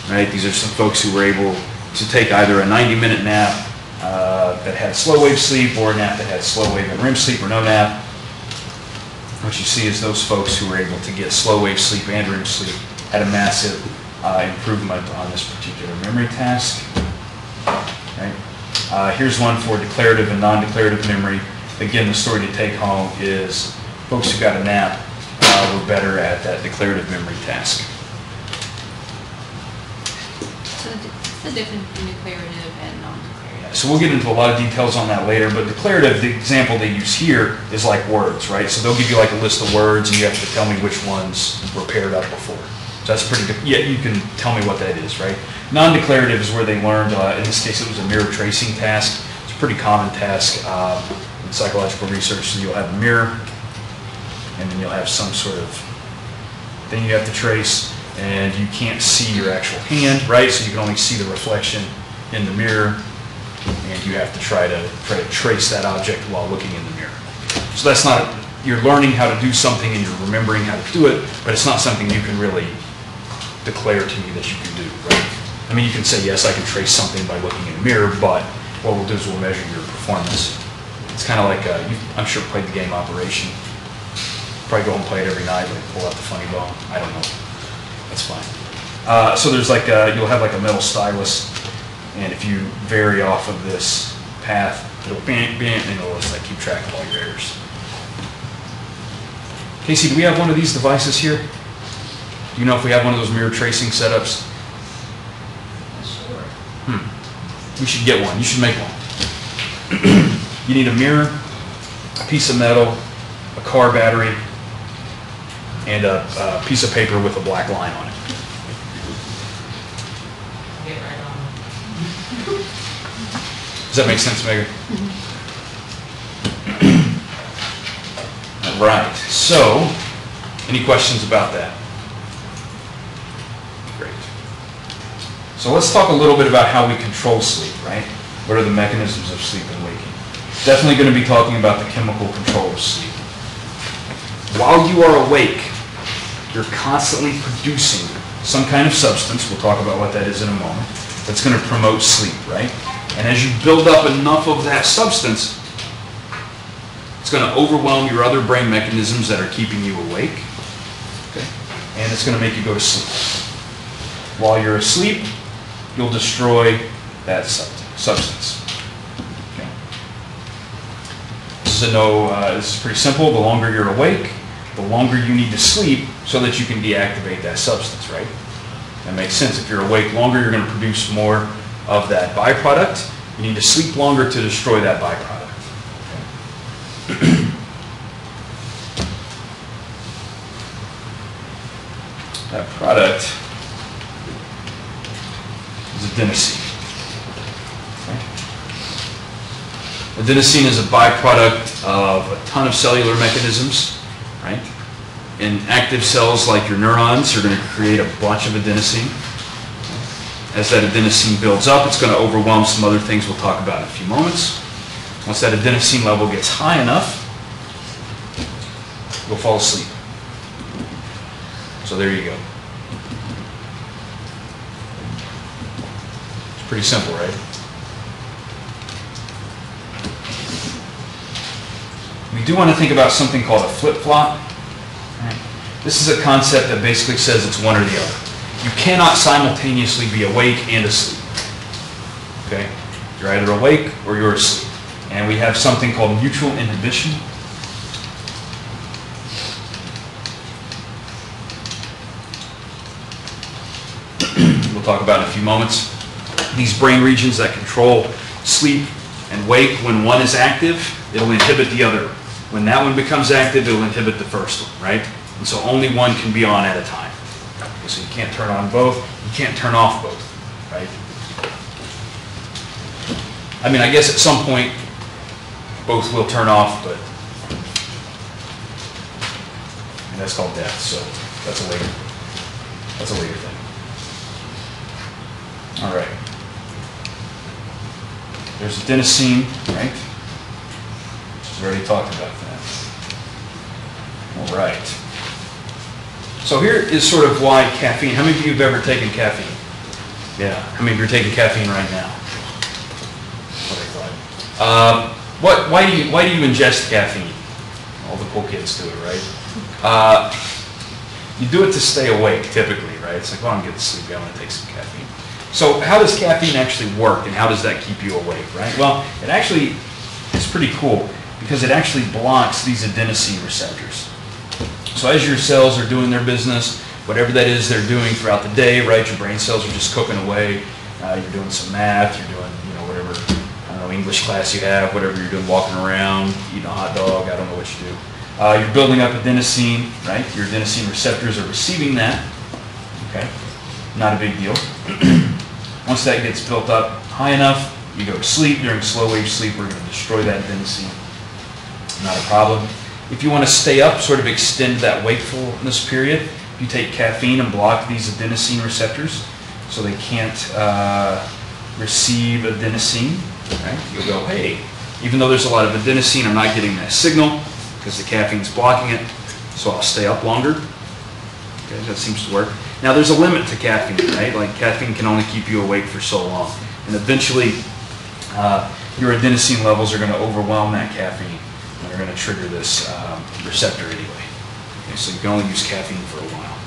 right? These are some folks who were able to take either a 90-minute nap uh, that had slow wave sleep or a nap that had slow wave and REM sleep or no nap. What you see is those folks who were able to get slow wave sleep and REM sleep had a massive uh, improvement on this particular memory task. Right? Uh, here's one for declarative and non-declarative memory. Again, the story to take home is folks who got a nap uh, were better at that declarative memory task. So the- difference between declarative and non-declarative? So we'll get into a lot of details on that later, but declarative, the example they use here is like words, right? So they'll give you like a list of words and you have to tell me which ones were paired up before. So that's pretty good. Yeah, you can tell me what that is, right? Non-declarative is where they learned, uh, in this case, it was a mirror tracing task. It's a pretty common task uh, in psychological research. So you'll have a mirror, and then you'll have some sort of thing you have to trace, and you can't see your actual hand, right? So you can only see the reflection in the mirror, and you have to try to try to trace that object while looking in the mirror. So that's not you're learning how to do something and you're remembering how to do it, but it's not something you can really declare to me that you can do, right? I mean, you can say yes, I can trace something by looking in a mirror, but what we'll do is we'll measure your performance. It's kind of like uh, I'm sure played the game Operation probably go and play it every night, like pull out the funny bone. I don't know. That's fine. Uh, so there's like a, you'll have like a metal stylus, and if you vary off of this path, it'll bam, bam, and it'll just like keep track of all your errors. Casey, do we have one of these devices here? Do you know if we have one of those mirror tracing setups? Sure. Hmm. We should get one. You should make one. [clears throat] you need a mirror, a piece of metal, a car battery, and a, a piece of paper with a black line on it. Get right on. Does that make sense, Megan? All right, so, any questions about that? Great. So let's talk a little bit about how we control sleep, right? What are the mechanisms of sleep and waking? Definitely going to be talking about the chemical control of sleep. While you are awake, you're constantly producing some kind of substance, we'll talk about what that is in a moment, that's going to promote sleep, right? And as you build up enough of that substance, it's going to overwhelm your other brain mechanisms that are keeping you awake, okay? And it's going to make you go to sleep. While you're asleep, you'll destroy that sub- substance. Okay? This is a no, uh, this is pretty simple. The longer you're awake, the longer you need to sleep so that you can deactivate that substance, right? That makes sense. If you're awake longer, you're going to produce more of that byproduct. You need to sleep longer to destroy that byproduct. [clears throat] that product is adenosine. Adenosine is a byproduct of a ton of cellular mechanisms, right? In active cells like your neurons, you're going to create a bunch of adenosine. As that adenosine builds up, it's going to overwhelm some other things we'll talk about in a few moments. Once that adenosine level gets high enough, you'll fall asleep. So there you go. It's pretty simple, right? Do want to think about something called a flip-flop. This is a concept that basically says it's one or the other. You cannot simultaneously be awake and asleep. Okay? You're either awake or you're asleep. And we have something called mutual inhibition. [clears throat] we'll talk about in a few moments. These brain regions that control sleep and wake, when one is active, it'll inhibit the other. When that one becomes active, it'll inhibit the first one, right? And so only one can be on at a time. Okay, so you can't turn on both, you can't turn off both, right? I mean, I guess at some point, both will turn off, but and that's called death, so that's a later, that's a later thing. All right. There's adenosine, right? We've already talked about. All right. So here is sort of why caffeine, how many of you have ever taken caffeine? Yeah, how many of you are taking caffeine right now? What I thought. Uh, what, why do you, why do you ingest caffeine? All the cool kids do it, right? Uh, you do it to stay awake typically, right? It's like, well, I'm getting sleepy, I want to take some caffeine. So how does caffeine actually work and how does that keep you awake, right? Well, it actually is pretty cool because it actually blocks these adenosine receptors. So as your cells are doing their business, whatever that is they're doing throughout the day, right? Your brain cells are just cooking away. Uh, you're doing some math, you're doing, you know, whatever, English class you have, whatever you're doing, walking around, eating a hot dog, I don't know what you do. Uh, you're building up adenosine, right? Your adenosine receptors are receiving that, okay? Not a big deal. [clears throat] Once that gets built up high enough, you go to sleep. During slow wave sleep, we're going to destroy that adenosine. Not a problem. If you want to stay up, sort of extend that wakefulness period, you take caffeine and block these adenosine receptors so they can't uh, receive adenosine. Right? You'll go, hey, even though there's a lot of adenosine, I'm not getting that signal because the caffeine's blocking it, so I'll stay up longer. Okay, that seems to work. Now there's a limit to caffeine, right? Like caffeine can only keep you awake for so long. And eventually uh, your adenosine levels are going to overwhelm that caffeine they're going to trigger this um, receptor anyway. Okay, so you can only use caffeine for a while.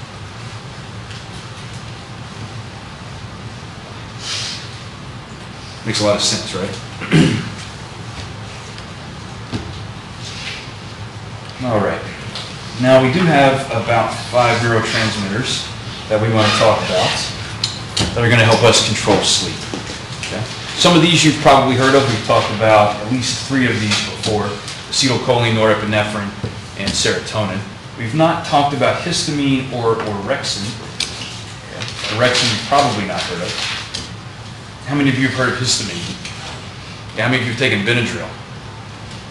Makes a lot of sense, right? [clears throat] All right. Now we do have about five neurotransmitters that we want to talk about that are going to help us control sleep. Okay? Some of these you've probably heard of. We've talked about at least three of these before, acetylcholine, norepinephrine, and serotonin. We've not talked about histamine or orexin. Orexin you've probably not heard of. How many of you have heard of histamine? Yeah, how many of you have taken Benadryl?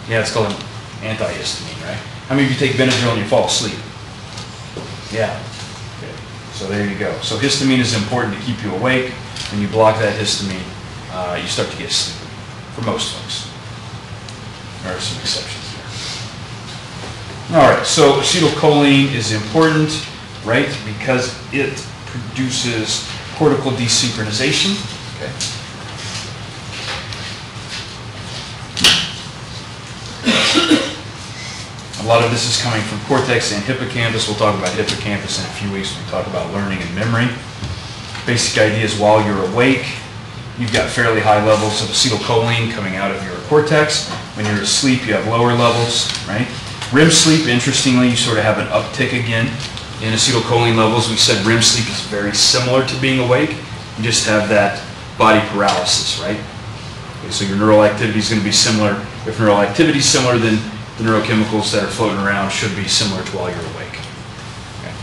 Yeah, it's called an antihistamine, right? How many of you take Benadryl and you fall asleep? Yeah. Okay. So there you go. So histamine is important to keep you awake. When you block that histamine, uh, you start to get sleepy, for most folks. There are some exceptions there. All right, so acetylcholine is important, right, because it produces cortical desynchronization. Okay. A lot of this is coming from cortex and hippocampus. We'll talk about hippocampus in a few weeks when we talk about learning and memory. Basic idea is while you're awake, you've got fairly high levels of acetylcholine coming out of your cortex. When you're asleep, you have lower levels, right? REM sleep, interestingly, you sort of have an uptick again in acetylcholine levels. We said REM sleep is very similar to being awake. You just have that body paralysis, right? Okay, so your neural activity is going to be similar. If neural activity is similar, then the neurochemicals that are floating around should be similar to while you're awake. Okay.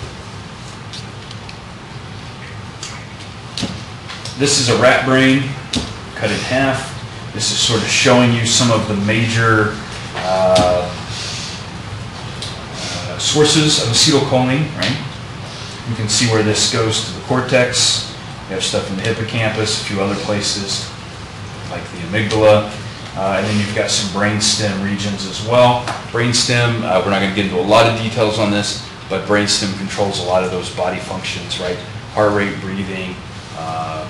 This is a rat brain cut in half. This is sort of showing you some of the major uh, uh, sources of acetylcholine, right? You can see where this goes to the cortex. You have stuff in the hippocampus, a few other places, like the amygdala. Uh, And then you've got some brainstem regions as well. Brainstem, uh, we're not going to get into a lot of details on this, but brainstem controls a lot of those body functions, right? Heart rate, breathing, uh,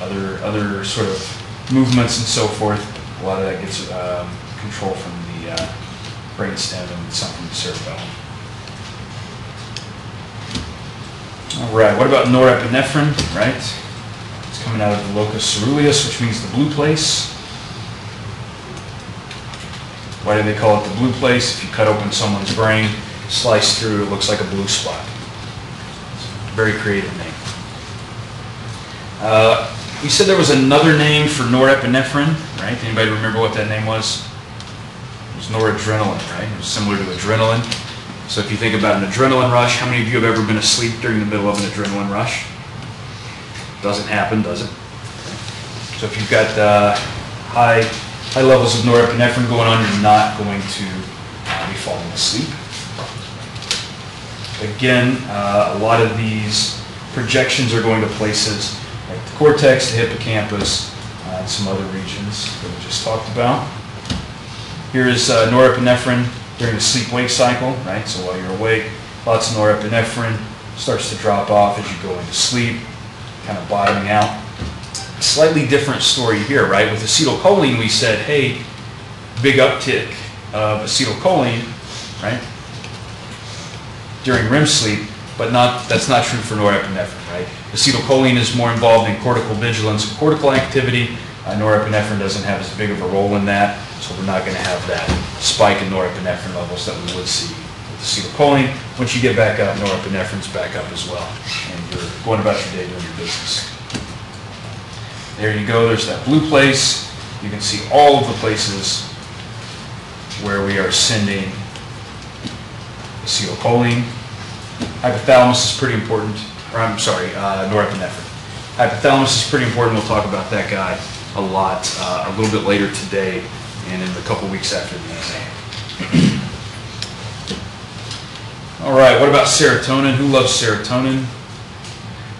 other, other sort of movements and so forth. A lot of that gets um, control from the uh, brainstem and some from the cerebellum. All right, what about norepinephrine, right? It's coming out of the locus ceruleus, which means the blue place. Why do they call it the blue place? If you cut open someone's brain, slice through, it looks like a blue spot. Very creative name. Uh, We said there was another name for norepinephrine, right? Anybody remember what that name was? It was noradrenaline, right? It was similar to adrenaline. So if you think about an adrenaline rush, how many of you have ever been asleep during the middle of an adrenaline rush? Doesn't happen, does it? So if you've got uh, high, high levels of norepinephrine going on, you're not going to uh, be falling asleep. Again, uh, a lot of these projections are going to places cortex, the hippocampus, uh, and some other regions that we just talked about. Here is uh, norepinephrine during the sleep-wake cycle, right? So while you're awake, lots of norepinephrine starts to drop off as you go into sleep, kind of bottoming out. Slightly different story here, right? With acetylcholine, we said, hey, big uptick of acetylcholine, right? During REM sleep, but not, that's not true for norepinephrine, right? Acetylcholine is more involved in cortical vigilance, cortical activity. Uh, norepinephrine doesn't have as big of a role in that, so we're not going to have that spike in norepinephrine levels that we would see with acetylcholine. Once you get back up, norepinephrine's back up as well, and you're going about your day doing your business. There you go, there's that blue place. You can see all of the places where we are sending acetylcholine. Hypothalamus is pretty important, or I'm sorry, uh, norepinephrine. Hypothalamus is pretty important, we'll talk about that guy a lot uh, a little bit later today and in a couple weeks after the exam. All right, what about serotonin? Who loves serotonin?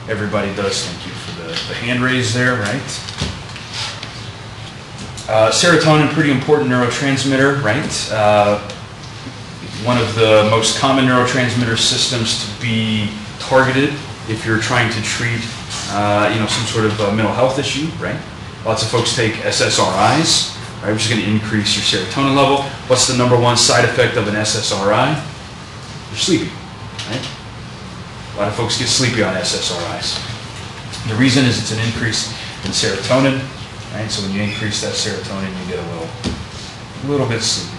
Everybody does, thank you for the, the hand raise there, right? Uh, serotonin, pretty important neurotransmitter, right? Uh, one of the most common neurotransmitter systems to be targeted if you're trying to treat, uh, you know, some sort of uh, mental health issue, right? Lots of folks take SSRIs, right, which is going to increase your serotonin level. What's the number one side effect of an SSRI? You're sleepy, right? A lot of folks get sleepy on SSRIs. The reason is it's an increase in serotonin, right? So when you increase that serotonin, you get a little, a little bit sleepy.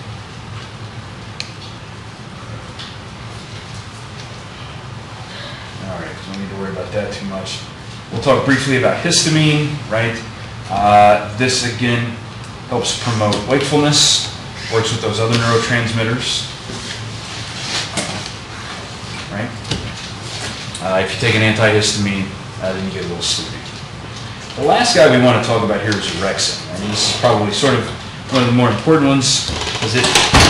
All right, need to worry about that too much. We'll talk briefly about histamine, right? Uh, this again helps promote wakefulness, works with those other neurotransmitters, right? Uh, if you take an antihistamine, uh, then you get a little sleepy. The last guy we want to talk about here is orexin. And this is probably sort of one of the more important ones because it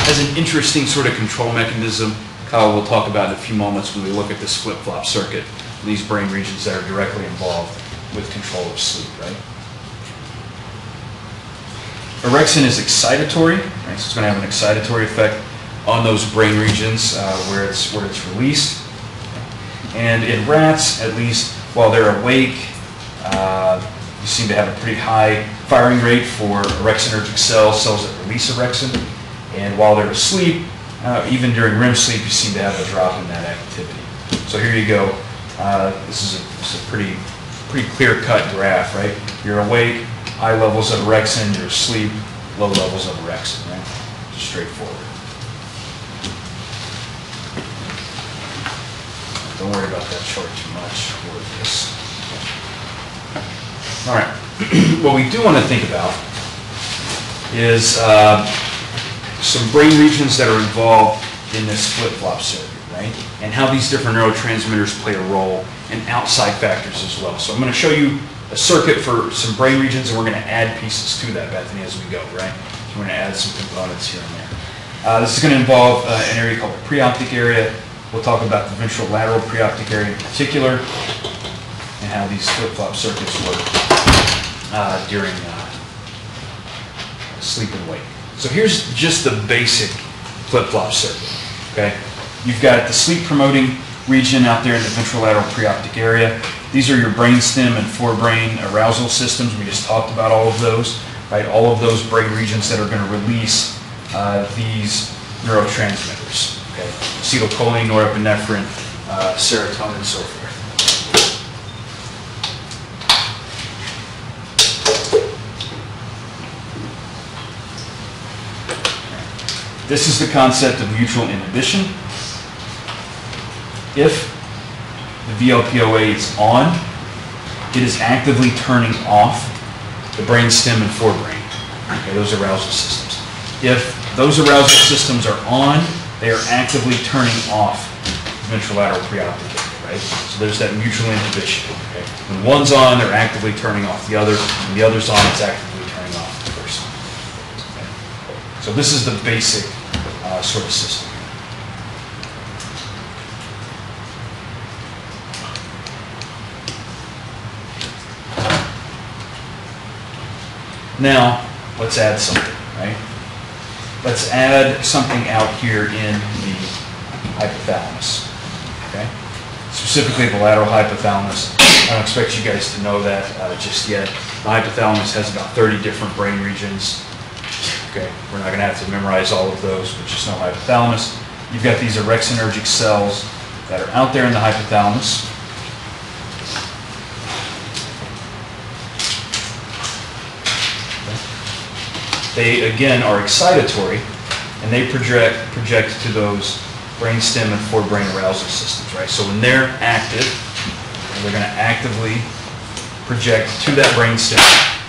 has an interesting sort of control mechanism. Kyle will talk about in a few moments when we look at this flip-flop circuit, these brain regions that are directly involved with control of sleep, right? Orexin is excitatory, right? So it's going to have an excitatory effect on those brain regions uh, where it's where it's released. And in rats, at least while they're awake, uh, you seem to have a pretty high firing rate for orexinergic cells, cells that release orexin. And while they're asleep, uh, even during REM sleep, you seem to have a drop in that activity. So here you go. Uh, this, is a, this is a pretty pretty clear-cut graph, right? You're awake, high levels of orexin, you're asleep, low levels of orexin, right? Just straightforward. Don't worry about that chart too much this. All right. [clears throat] what we do want to think about is uh, some brain regions that are involved in this flip-flop circuit, right? And how these different neurotransmitters play a role and outside factors as well. So I'm going to show you a circuit for some brain regions, and we're going to add pieces to that, Bethany, as we go, right? So we're going to add some components here and there. Uh, this is going to involve uh, an area called the preoptic area. We'll talk about the ventrolateral preoptic area in particular, and how these flip-flop circuits work uh, during uh, sleep and wake. So here's just the basic flip-flop circuit, okay? You've got the sleep promoting region out there in the ventrolateral preoptic area. These are your brainstem and forebrain arousal systems. We just talked about all of those, right? All of those brain regions that are going to release uh, these neurotransmitters, okay? Acetylcholine, norepinephrine, uh, serotonin, and so forth. This is the concept of mutual inhibition. If the VLPOA is on, it is actively turning off the brainstem and forebrain, okay, those arousal systems. If those arousal systems are on, they are actively turning off the ventrolateral preoptic right? So there's that mutual inhibition, okay? When one's on, they're actively turning off the other. When the other's on, it's actively turning off the first okay? So this is the basic uh, sort of system. Now, let's add something, right? Let's add something out here in the hypothalamus, okay? Specifically the lateral hypothalamus. I don't expect you guys to know that uh, just yet. The hypothalamus has about 30 different brain regions. Okay, we're not going to have to memorize all of those, but just know hypothalamus. You've got these orexinergic cells that are out there in the hypothalamus. They, again, are excitatory, and they project, project to those brainstem and forebrain arousal systems, right? So when they're active, they're going to actively project to that brainstem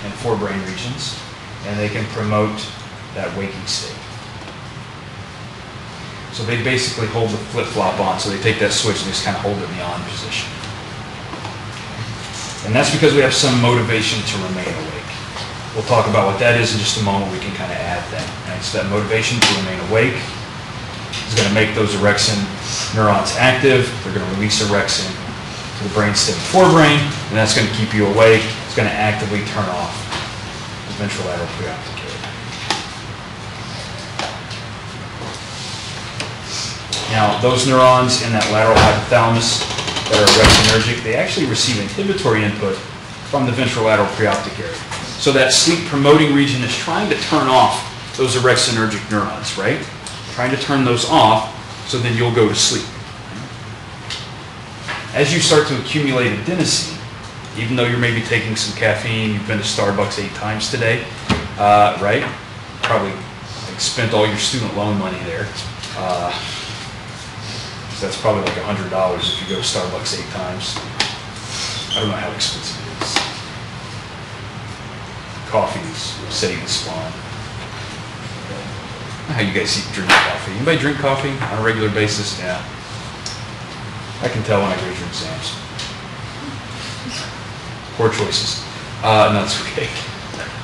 and forebrain regions, and they can promote that waking state. So they basically hold the flip-flop on, so they take that switch and just kind of hold it in the on position. And that's because we have some motivation to remain awake. We'll talk about what that is in just a moment. We can kind of add that. Right? So that motivation to remain awake is going to make those orexin neurons active. They're going to release orexin to the brainstem forebrain, and that's going to keep you awake. It's going to actively turn off the ventrolateral preoptic area. Now, those neurons in that lateral hypothalamus that are orexinergic, they actually receive inhibitory input from the ventrolateral preoptic area. So that sleep promoting region is trying to turn off those orexinergic neurons, right? Trying to turn those off so then you'll go to sleep. As you start to accumulate adenosine, even though you're maybe taking some caffeine, you've been to Starbucks eight times today, uh, right? Probably like, spent all your student loan money there. Uh, so that's probably like $100 if you go to Starbucks eight times. I don't know how expensive it is. Coffee's setting the spawn. How you guys drink coffee? Anybody drink coffee on a regular basis? Yeah. I can tell when I grade your exams. Poor choices. Uh, no, it's okay.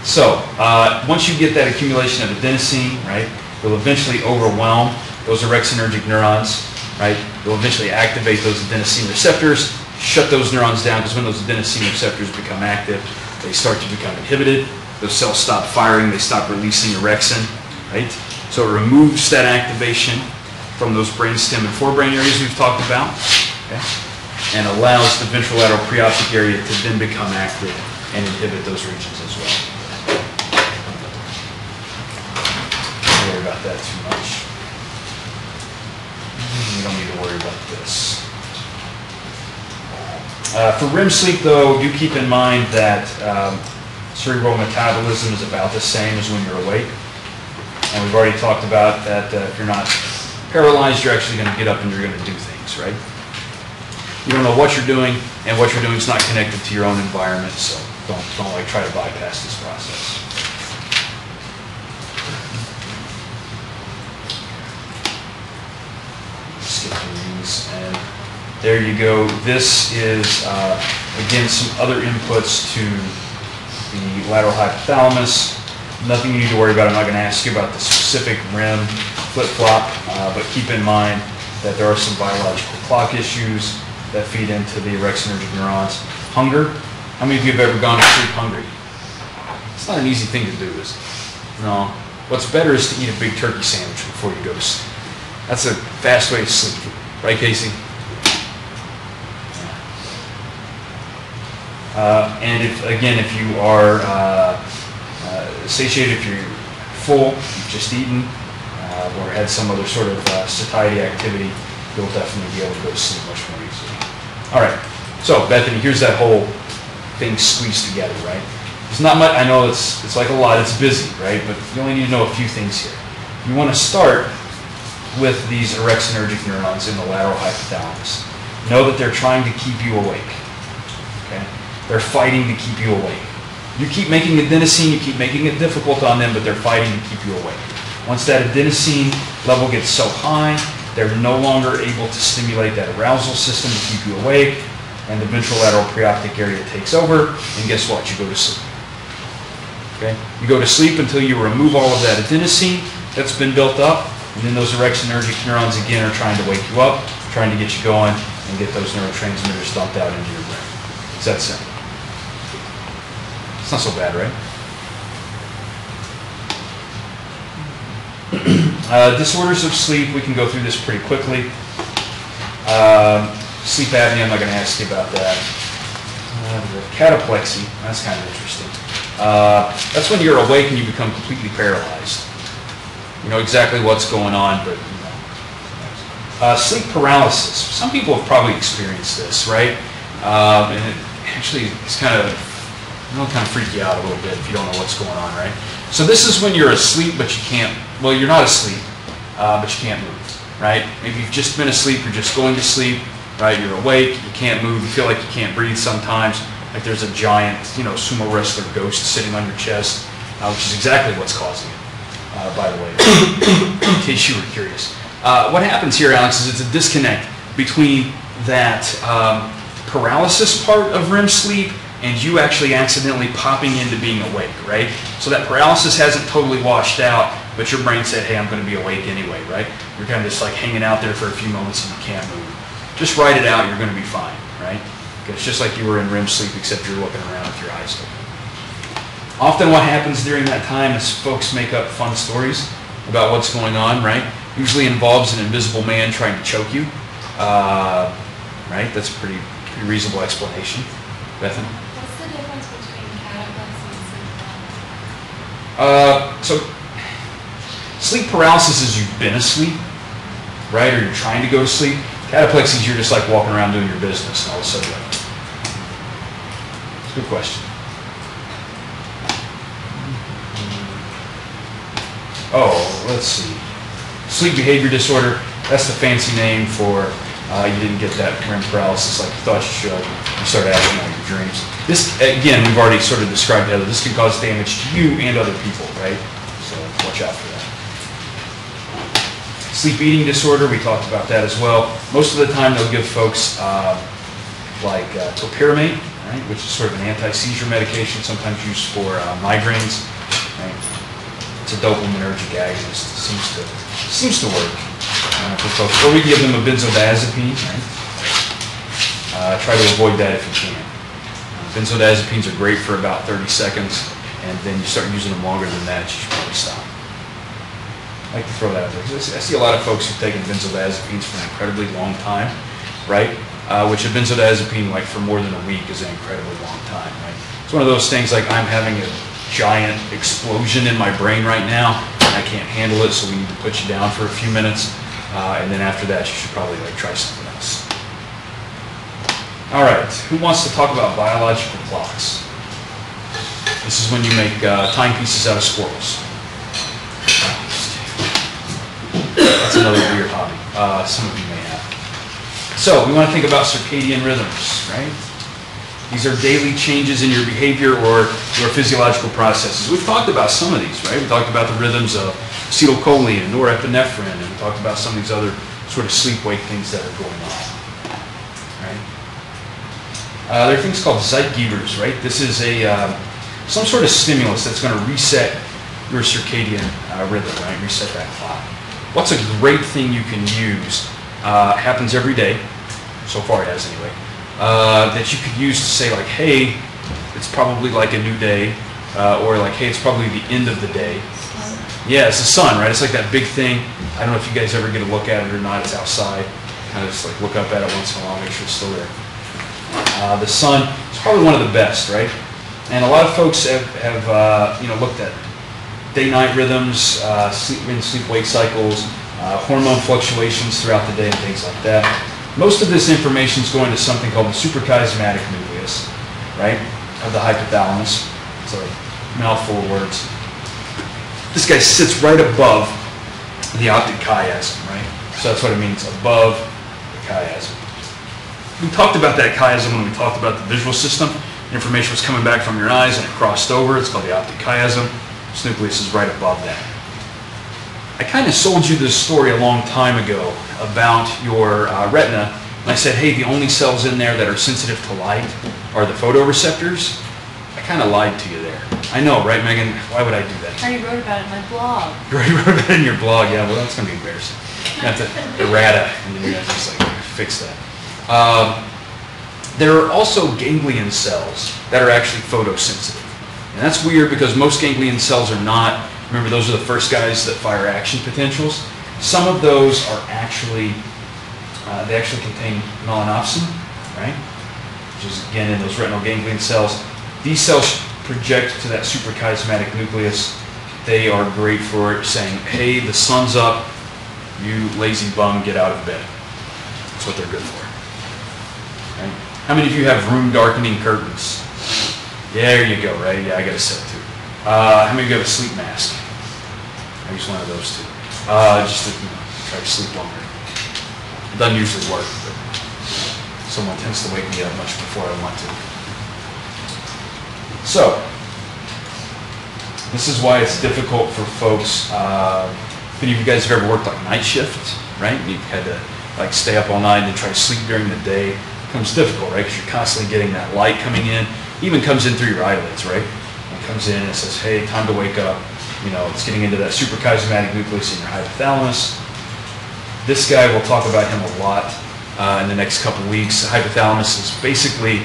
So, uh, once you get that accumulation of adenosine, right, it'll eventually overwhelm those orexinergic neurons, right? It'll eventually activate those adenosine receptors, shut those neurons down, because when those adenosine receptors become active, they start to become inhibited. Those cells stop firing, they stop releasing orexin, right? So it removes that activation from those brainstem and forebrain areas we've talked about, okay? and allows the ventrolateral preoptic area to then become active and inhibit those regions as well. Don't worry about that too much. You don't need to worry about this. Uh, for REM sleep, though, do keep in mind that um, cerebral metabolism is about the same as when you're awake. And we've already talked about that uh, if you're not paralyzed, you're actually going to get up and you're going to do things, right? You don't know what you're doing, and what you're doing is not connected to your own environment, so don't, don't like try to bypass this process. Skip these, and there you go. This is, uh, again, some other inputs to the lateral hypothalamus. Nothing you need to worry about. I'm not going to ask you about the specific REM flip-flop, uh, but keep in mind that there are some biological clock issues that feed into the orexinergic neurons. Hunger. How many of you have ever gone to sleep hungry? It's not an easy thing to do, is it? No. What's better is to eat a big turkey sandwich before you go to sleep. That's a fast way to sleep. Right, Casey? Uh, and if, again, if you are uh, uh, satiated, if you're full, you've just eaten, uh, or had some other sort of satiety activity, you'll definitely be able to go to sleep much more easily. All right. So, Bethany, here's that whole thing squeezed together, right? It's not much, I know it's, it's like a lot, it's busy, right? But you only need to know a few things here. You want to start with these orexinergic neurons in the lateral hypothalamus. Know that they're trying to keep you awake. They're fighting to keep you awake. You keep making adenosine, you keep making it difficult on them, but they're fighting to keep you awake. Once that adenosine level gets so high, they're no longer able to stimulate that arousal system to keep you awake, and the ventrolateral preoptic area takes over, and guess what? You go to sleep. Okay? You go to sleep until you remove all of that adenosine that's been built up, and then those orexinergic neurons again are trying to wake you up, trying to get you going, and get those neurotransmitters dumped out into your brain. It's that simple. Not so bad, right? [clears throat] Uh, disorders of sleep, we can go through this pretty quickly. Um, sleep apnea, I'm not going to ask you about that. Uh, cataplexy, that's kind of interesting. Uh, that's when you're awake and you become completely paralyzed. You know exactly what's going on, but you know. Uh, sleep paralysis. Some people have probably experienced this, right? Um, and it actually it's kind of it'll kind of freak you out a little bit if you don't know what's going on, right? So this is when you're asleep, but you can't. Well, you're not asleep, uh, but you can't move, right? Maybe you've just been asleep. You're just going to sleep, right? You're awake. You can't move. You feel like you can't breathe sometimes. Like there's a giant, you know, sumo wrestler ghost sitting on your chest, uh, which is exactly what's causing it. Uh, by the way, in case you were curious. Uh, what happens here, Alex, is it's a disconnect between that um, paralysis part of REM sleep and you actually accidentally popping into being awake, right? So that paralysis hasn't totally washed out, but your brain said, hey, I'm going to be awake anyway, right? You're kind of just like hanging out there for a few moments and you can't move. Just write it out, you're going to be fine, right? It's just like you were in REM sleep, except you're looking around with your eyes open. Often what happens during that time is folks make up fun stories about what's going on, right? Usually involves an invisible man trying to choke you, uh, right? That's a pretty, pretty reasonable explanation. Bethany? Uh, so sleep paralysis is you've been asleep, right? Or you're trying to go to sleep. Cataplexy is you're just like walking around doing your business and all of a sudden like, it's a good question. Oh, let's see. Sleep behavior disorder, that's the fancy name for uh, you didn't get that REM paralysis like you thought you should. You start acting out your dreams. This, again, we've already sort of described how this can cause damage to you and other people, right? So watch out for that. Sleep eating disorder, we talked about that as well. Most of the time they'll give folks uh, like uh, topiramate, right, which is sort of an anti-seizure medication, sometimes used for uh, migraines. Right? It's a dopaminergic agonist. It seems to seems to work uh, for folks. Or we give them a benzodiazepine. Right? Uh, try to avoid that if you can. Uh, benzodiazepines are great for about 30 seconds, and then you start using them longer than that, you should probably stop. I like to throw that out there. I see a lot of folks who've taken benzodiazepines for an incredibly long time, right? Uh, which a benzodiazepine, like for more than a week, is an incredibly long time, right? It's one of those things like I'm having a giant explosion in my brain right now, I can't handle it, so we need to put you down for a few minutes, uh, and then after that, you should probably like try something else. All right, who wants to talk about biological clocks? This is when you make uh, timepieces out of squirrels. That's another weird hobby. Uh, some of you may have. So we want to think about circadian rhythms, right? These are daily changes in your behavior or your physiological processes. We've talked about some of these, right? We talked about the rhythms of acetylcholine and norepinephrine, and we talked about some of these other sort of sleep-wake things that are going on, right? Uh, there are things called zeitgebers, right? This is a um, some sort of stimulus that's going to reset your circadian uh, rhythm, right? Reset that clock. What's a great thing you can use? Uh, happens every day, so far it has anyway. Uh, that you could use to say like, hey, it's probably like a new day, uh, or like, hey, it's probably the end of the day. Yeah, it's the sun, right? It's like that big thing. I don't know if you guys ever get a look at it or not. It's outside. Kind of just like look up at it once in a while, make sure it's still there. Uh, the sun is probably one of the best, right? And a lot of folks have, have uh, you know, looked at day-night rhythms, uh, sleep in sleep-wake cycles, uh, hormone fluctuations throughout the day, and things like that. Most of this information is going to something called the suprachiasmatic nucleus, right, of the hypothalamus. It's a mouthful of words. This guy sits right above the optic chiasm, right? So that's what it means, above the chiasm. We talked about that chiasm when we talked about the visual system. Information was coming back from your eyes and it crossed over. It's called the optic chiasm. This nucleus is right above that. I kind of sold you this story a long time ago about your uh, retina. And I said, hey, the only cells in there that are sensitive to light are the photoreceptors. I kind of lied to you there. I know, right, Megan? Why would I do that? I already wrote about it in my blog. [laughs] You already wrote about it in your blog. Yeah, well, that's going to be embarrassing. You have to errata, and then you're going to just like fix that. Um, there are also ganglion cells that are actually photosensitive. And that's weird because most ganglion cells are not. Remember, those are the first guys that fire action potentials. Some of those are actually, uh, they actually contain melanopsin, right? Which is, again, in those retinal ganglion cells. These cells project to that suprachiasmatic nucleus. They are great for saying, hey, the sun's up, you lazy bum, get out of bed. That's what they're good for. Right? How many of you have room darkening curtains? There you go, right? Yeah, I got a set. Uh, how many of you have a sleep mask? I use one of those too. Uh, just to you know, try to sleep longer. It doesn't usually work, but someone tends to wake me up much before I want to. So, this is why it's difficult for folks. Uh, if any of you guys have ever worked like night shift, right? You've had to like stay up all night and try to sleep during the day. It becomes difficult, right? Because you're constantly getting that light coming in. Even comes in through your eyelids, right? Comes in and says, "Hey, time to wake up." You know, it's getting into that suprachiasmatic nucleus in your hypothalamus. This guy, we'll talk about him a lot uh, in the next couple weeks. Hypothalamus is basically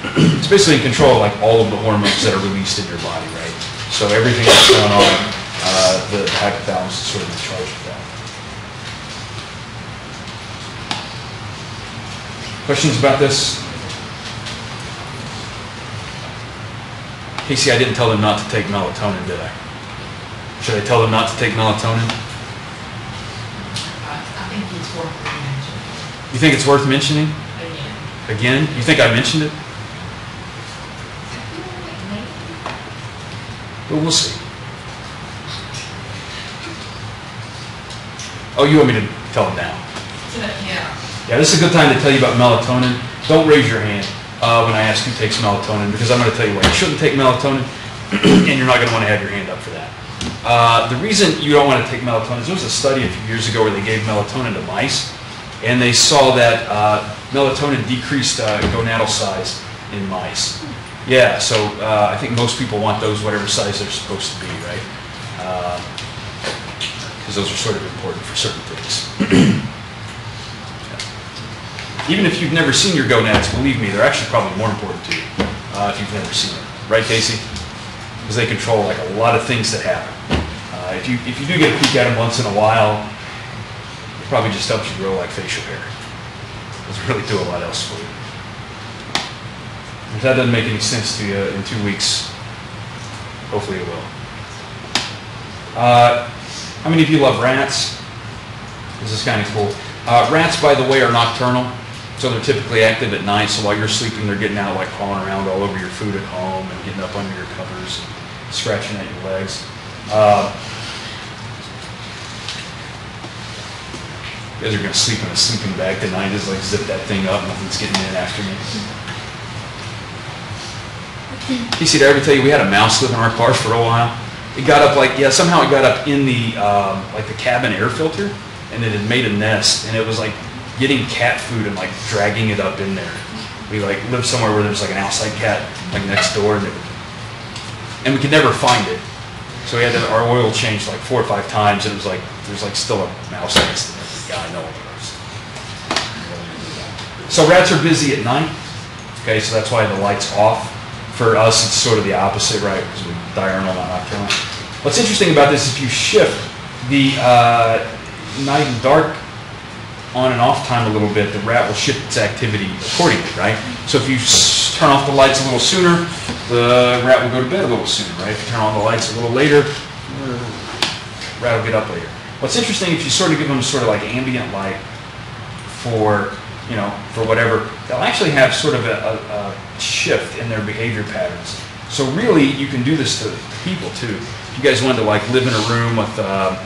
[clears throat] it's basically in control of like all of the hormones that are released in your body, right? So everything that's going on, uh, the hypothalamus is sort of in charge of that. Questions about this? Casey, I didn't tell them not to take melatonin, did I? Should I tell them not to take melatonin? I think it's worth mentioning You think it's worth mentioning? again. Again? You think I mentioned it? Well, we'll see. Oh, you want me to tell them now? Yeah. Yeah, this is a good time to tell you about melatonin. Don't raise your hand uh, when I ask who takes melatonin because I'm going to tell you why you shouldn't take melatonin, [clears throat] and you're not going to want to have your hand up for that. Uh, the reason you don't want to take melatonin is there was a study a few years ago where they gave melatonin to mice, and they saw that uh, melatonin decreased uh, gonadal size in mice. Yeah, so uh, I think most people want those whatever size they're supposed to be, right? Because those are sort of important for certain things. [clears throat] Even if you've never seen your gonads, believe me, they're actually probably more important to you uh, if you've never seen them. Right, Casey? Because they control like a lot of things that happen. Uh, if you if you do get a peek at them once in a while, it probably just helps you grow like facial hair. It Doesn't [laughs] really do a lot else for you. If that doesn't make any sense to you in two weeks, hopefully it will. Uh, how many of you love rats? This is kind of cool. Uh, rats, by the way, are nocturnal. So they're typically active at night, so while you're sleeping, they're getting out, like crawling around all over your food at home and getting up under your covers and scratching at your legs. Uh, you guys are gonna sleep in a sleeping bag tonight, just like zip that thing up, nothing's getting in after me. Casey, did I ever tell you we had a mouse live in our car for a while? It got up like, yeah, somehow it got up in the, um, like the cabin air filter, and it had made a nest, and it was like getting cat food and like dragging it up in there. We like lived somewhere where there's like an outside cat like next door, and, it, and we could never find it. So we had to, our oil changed like four or five times, and it was like there's like still a mouse nest. Yeah, I know. So rats are busy at night. Okay, so that's why the light's off. For us, it's sort of the opposite, right? Because we're diurnal, not nocturnal. What's interesting about this, if you shift the uh, night and dark on and off time a little bit, the rat will shift its activity accordingly, right? So if you turn off the lights a little sooner, the rat will go to bed a little sooner, right? If you turn on the lights a little later, the rat will get up later. What's interesting, if you sort of give them sort of like ambient light for, you know, for whatever, they'll actually have sort of a, a, a shift in their behavior patterns. So really, you can do this to people too. If you guys wanted to like live in a room with uh,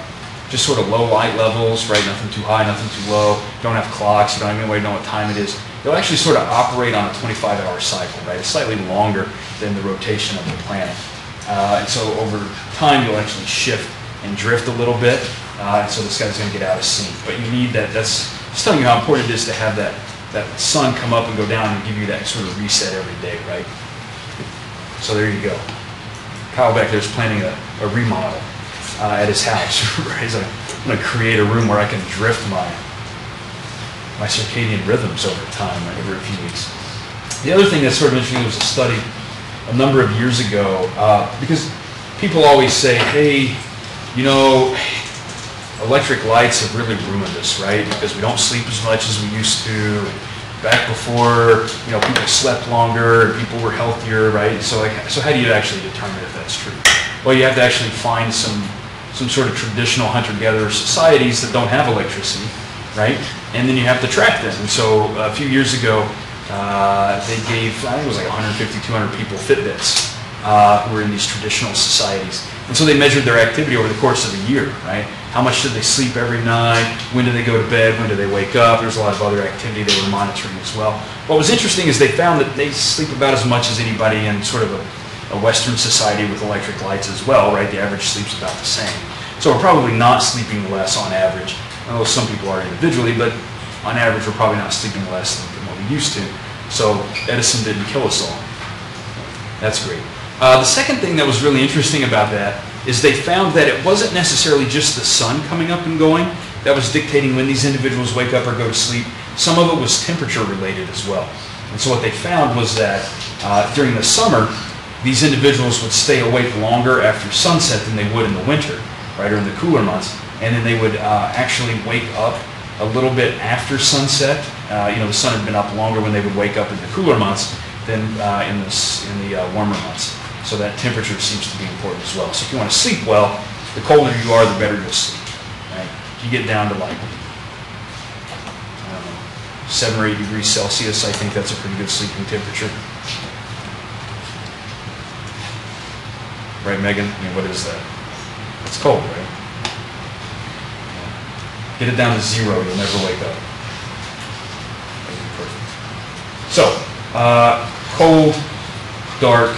just sort of low light levels, right? Nothing too high, nothing too low. Don't have clocks. You don't even know what time it is. They'll actually sort of operate on a 25-hour cycle, right? It's slightly longer than the rotation of the planet. Uh, and so over time, you'll actually shift and drift a little bit. Uh, and so this guy's going to get out of sync. But you need that. That's just telling you how important it is to have that that sun come up and go down and give you that sort of reset every day, right? So there you go. Kyle back there's planning a, a remodel uh, at his house. [laughs] right? He's like, I'm going to create a room where I can drift my my circadian rhythms over time, over a few weeks. The other thing that's sort of interesting was a study a number of years ago, uh, because people always say, hey, you know, electric lights have really ruined us, right? Because we don't sleep as much as we used to. Back before, you know, people slept longer and people were healthier, right? So, like, so how do you actually determine if that's true? Well, you have to actually find some some sort of traditional hunter-gatherer societies that don't have electricity, right? And then you have to track them. And so a few years ago, uh, they gave, I think it was like 150, 200 people Fitbits uh, who were in these traditional societies. And so they measured their activity over the course of a year, right? How much did they sleep every night? When do they go to bed? When do they wake up? There's a lot of other activity they were monitoring as well. What was interesting is they found that they sleep about as much as anybody in sort of a, a Western society with electric lights as well, right? The average sleep's about the same. So we're probably not sleeping less on average. Know some people are individually, but on average, we're probably not sleeping less than what we used to. So Edison didn't kill us all. That's great. Uh, the second thing that was really interesting about that is they found that it wasn't necessarily just the sun coming up and going that was dictating when these individuals wake up or go to sleep. Some of it was temperature related as well. And so what they found was that uh, during the summer, these individuals would stay awake longer after sunset than they would in the winter, right, or in the cooler months. And then they would uh, actually wake up a little bit after sunset. Uh, you know, the sun had been up longer when they would wake up in the cooler months than uh, in the, in the uh, warmer months. So that temperature seems to be important as well. So if you want to sleep well, the colder you are, the better you'll sleep. Right? If you get down to like, I don't know, seven or eight degrees Celsius, I think that's a pretty good sleeping temperature. Right, Megan? I mean, what is that? It's cold, right? Get it down to zero, you'll never wake up. So, uh, cold, dark,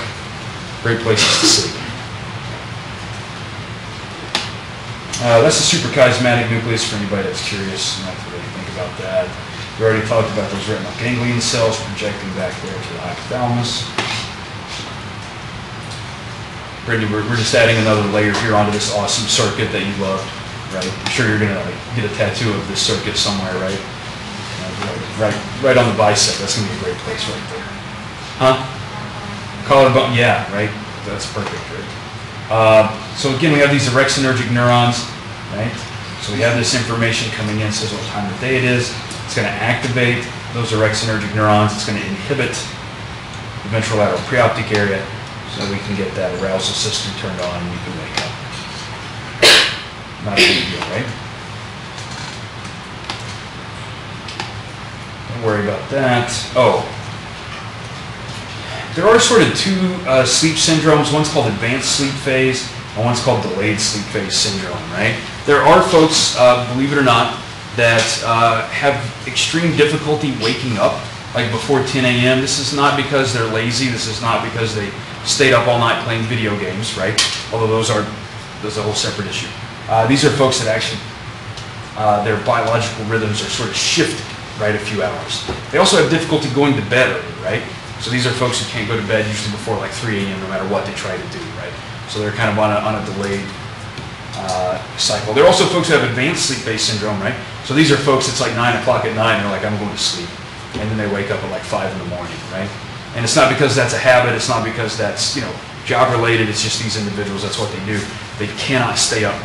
great places to sleep. Uh, that's the suprachiasmatic nucleus for anybody that's curious have to really think about that. We already talked about those retinal ganglion cells projecting back there to the hypothalamus. Brittany, we're, we're just adding another layer here onto this awesome circuit that you loved, right? I'm sure you're gonna like, get a tattoo of this circuit somewhere, right? Uh, Right, right on the bicep. That's gonna be a great place right there. Huh? Collarbone, yeah, right? That's perfect, right? Uh, so again, we have these orexinergic neurons, right? So we have this information coming in, says what time of day it is. It's going to activate those orexinergic neurons. It's going to inhibit the ventrolateral preoptic area so we can get that arousal system turned on and you can wake up. Not a big deal, right? Don't worry about that. Oh, there are sort of two uh, sleep syndromes. One's called advanced sleep phase, and one's called delayed sleep phase syndrome, right? There are folks, uh, believe it or not, that uh, have extreme difficulty waking up, like before 10 a.m. This is not because they're lazy. This is not because they stayed up all night playing video games, right? Although those are, those are a whole separate issue. Uh, these are folks that actually, uh, their biological rhythms are sort of shifted, right, a few hours. They also have difficulty going to bed early, right? So these are folks who can't go to bed usually before like 3 a.m. no matter what they try to do, right? So they're kind of on a, on a delayed uh, cycle. There are also folks who have advanced sleep phase syndrome, right? So these are folks, it's like 9 o'clock at night, and they're like, I'm going to sleep. And then they wake up at like 5 in the morning, right? And it's not because that's a habit, it's not because that's, you know, job related, it's just these individuals, that's what they do. They cannot stay up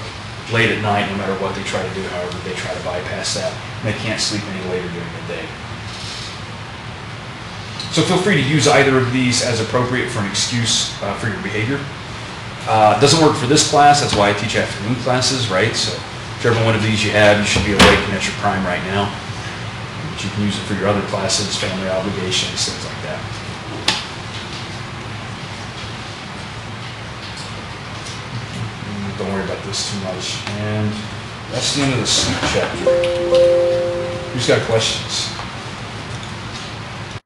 late at night, no matter what they try to do, however, they try to bypass that. And they can't sleep any later during the day. So feel free to use either of these as appropriate for an excuse uh, for your behavior. Uh, Doesn't work for this class, that's why I teach afternoon classes, right? So whichever one of these you have, you should be awake and at your prime right now. But you can use it for your other classes, family obligations, things like that. Don't worry about this too much. And that's the end of the sleep chapter. Who's got questions?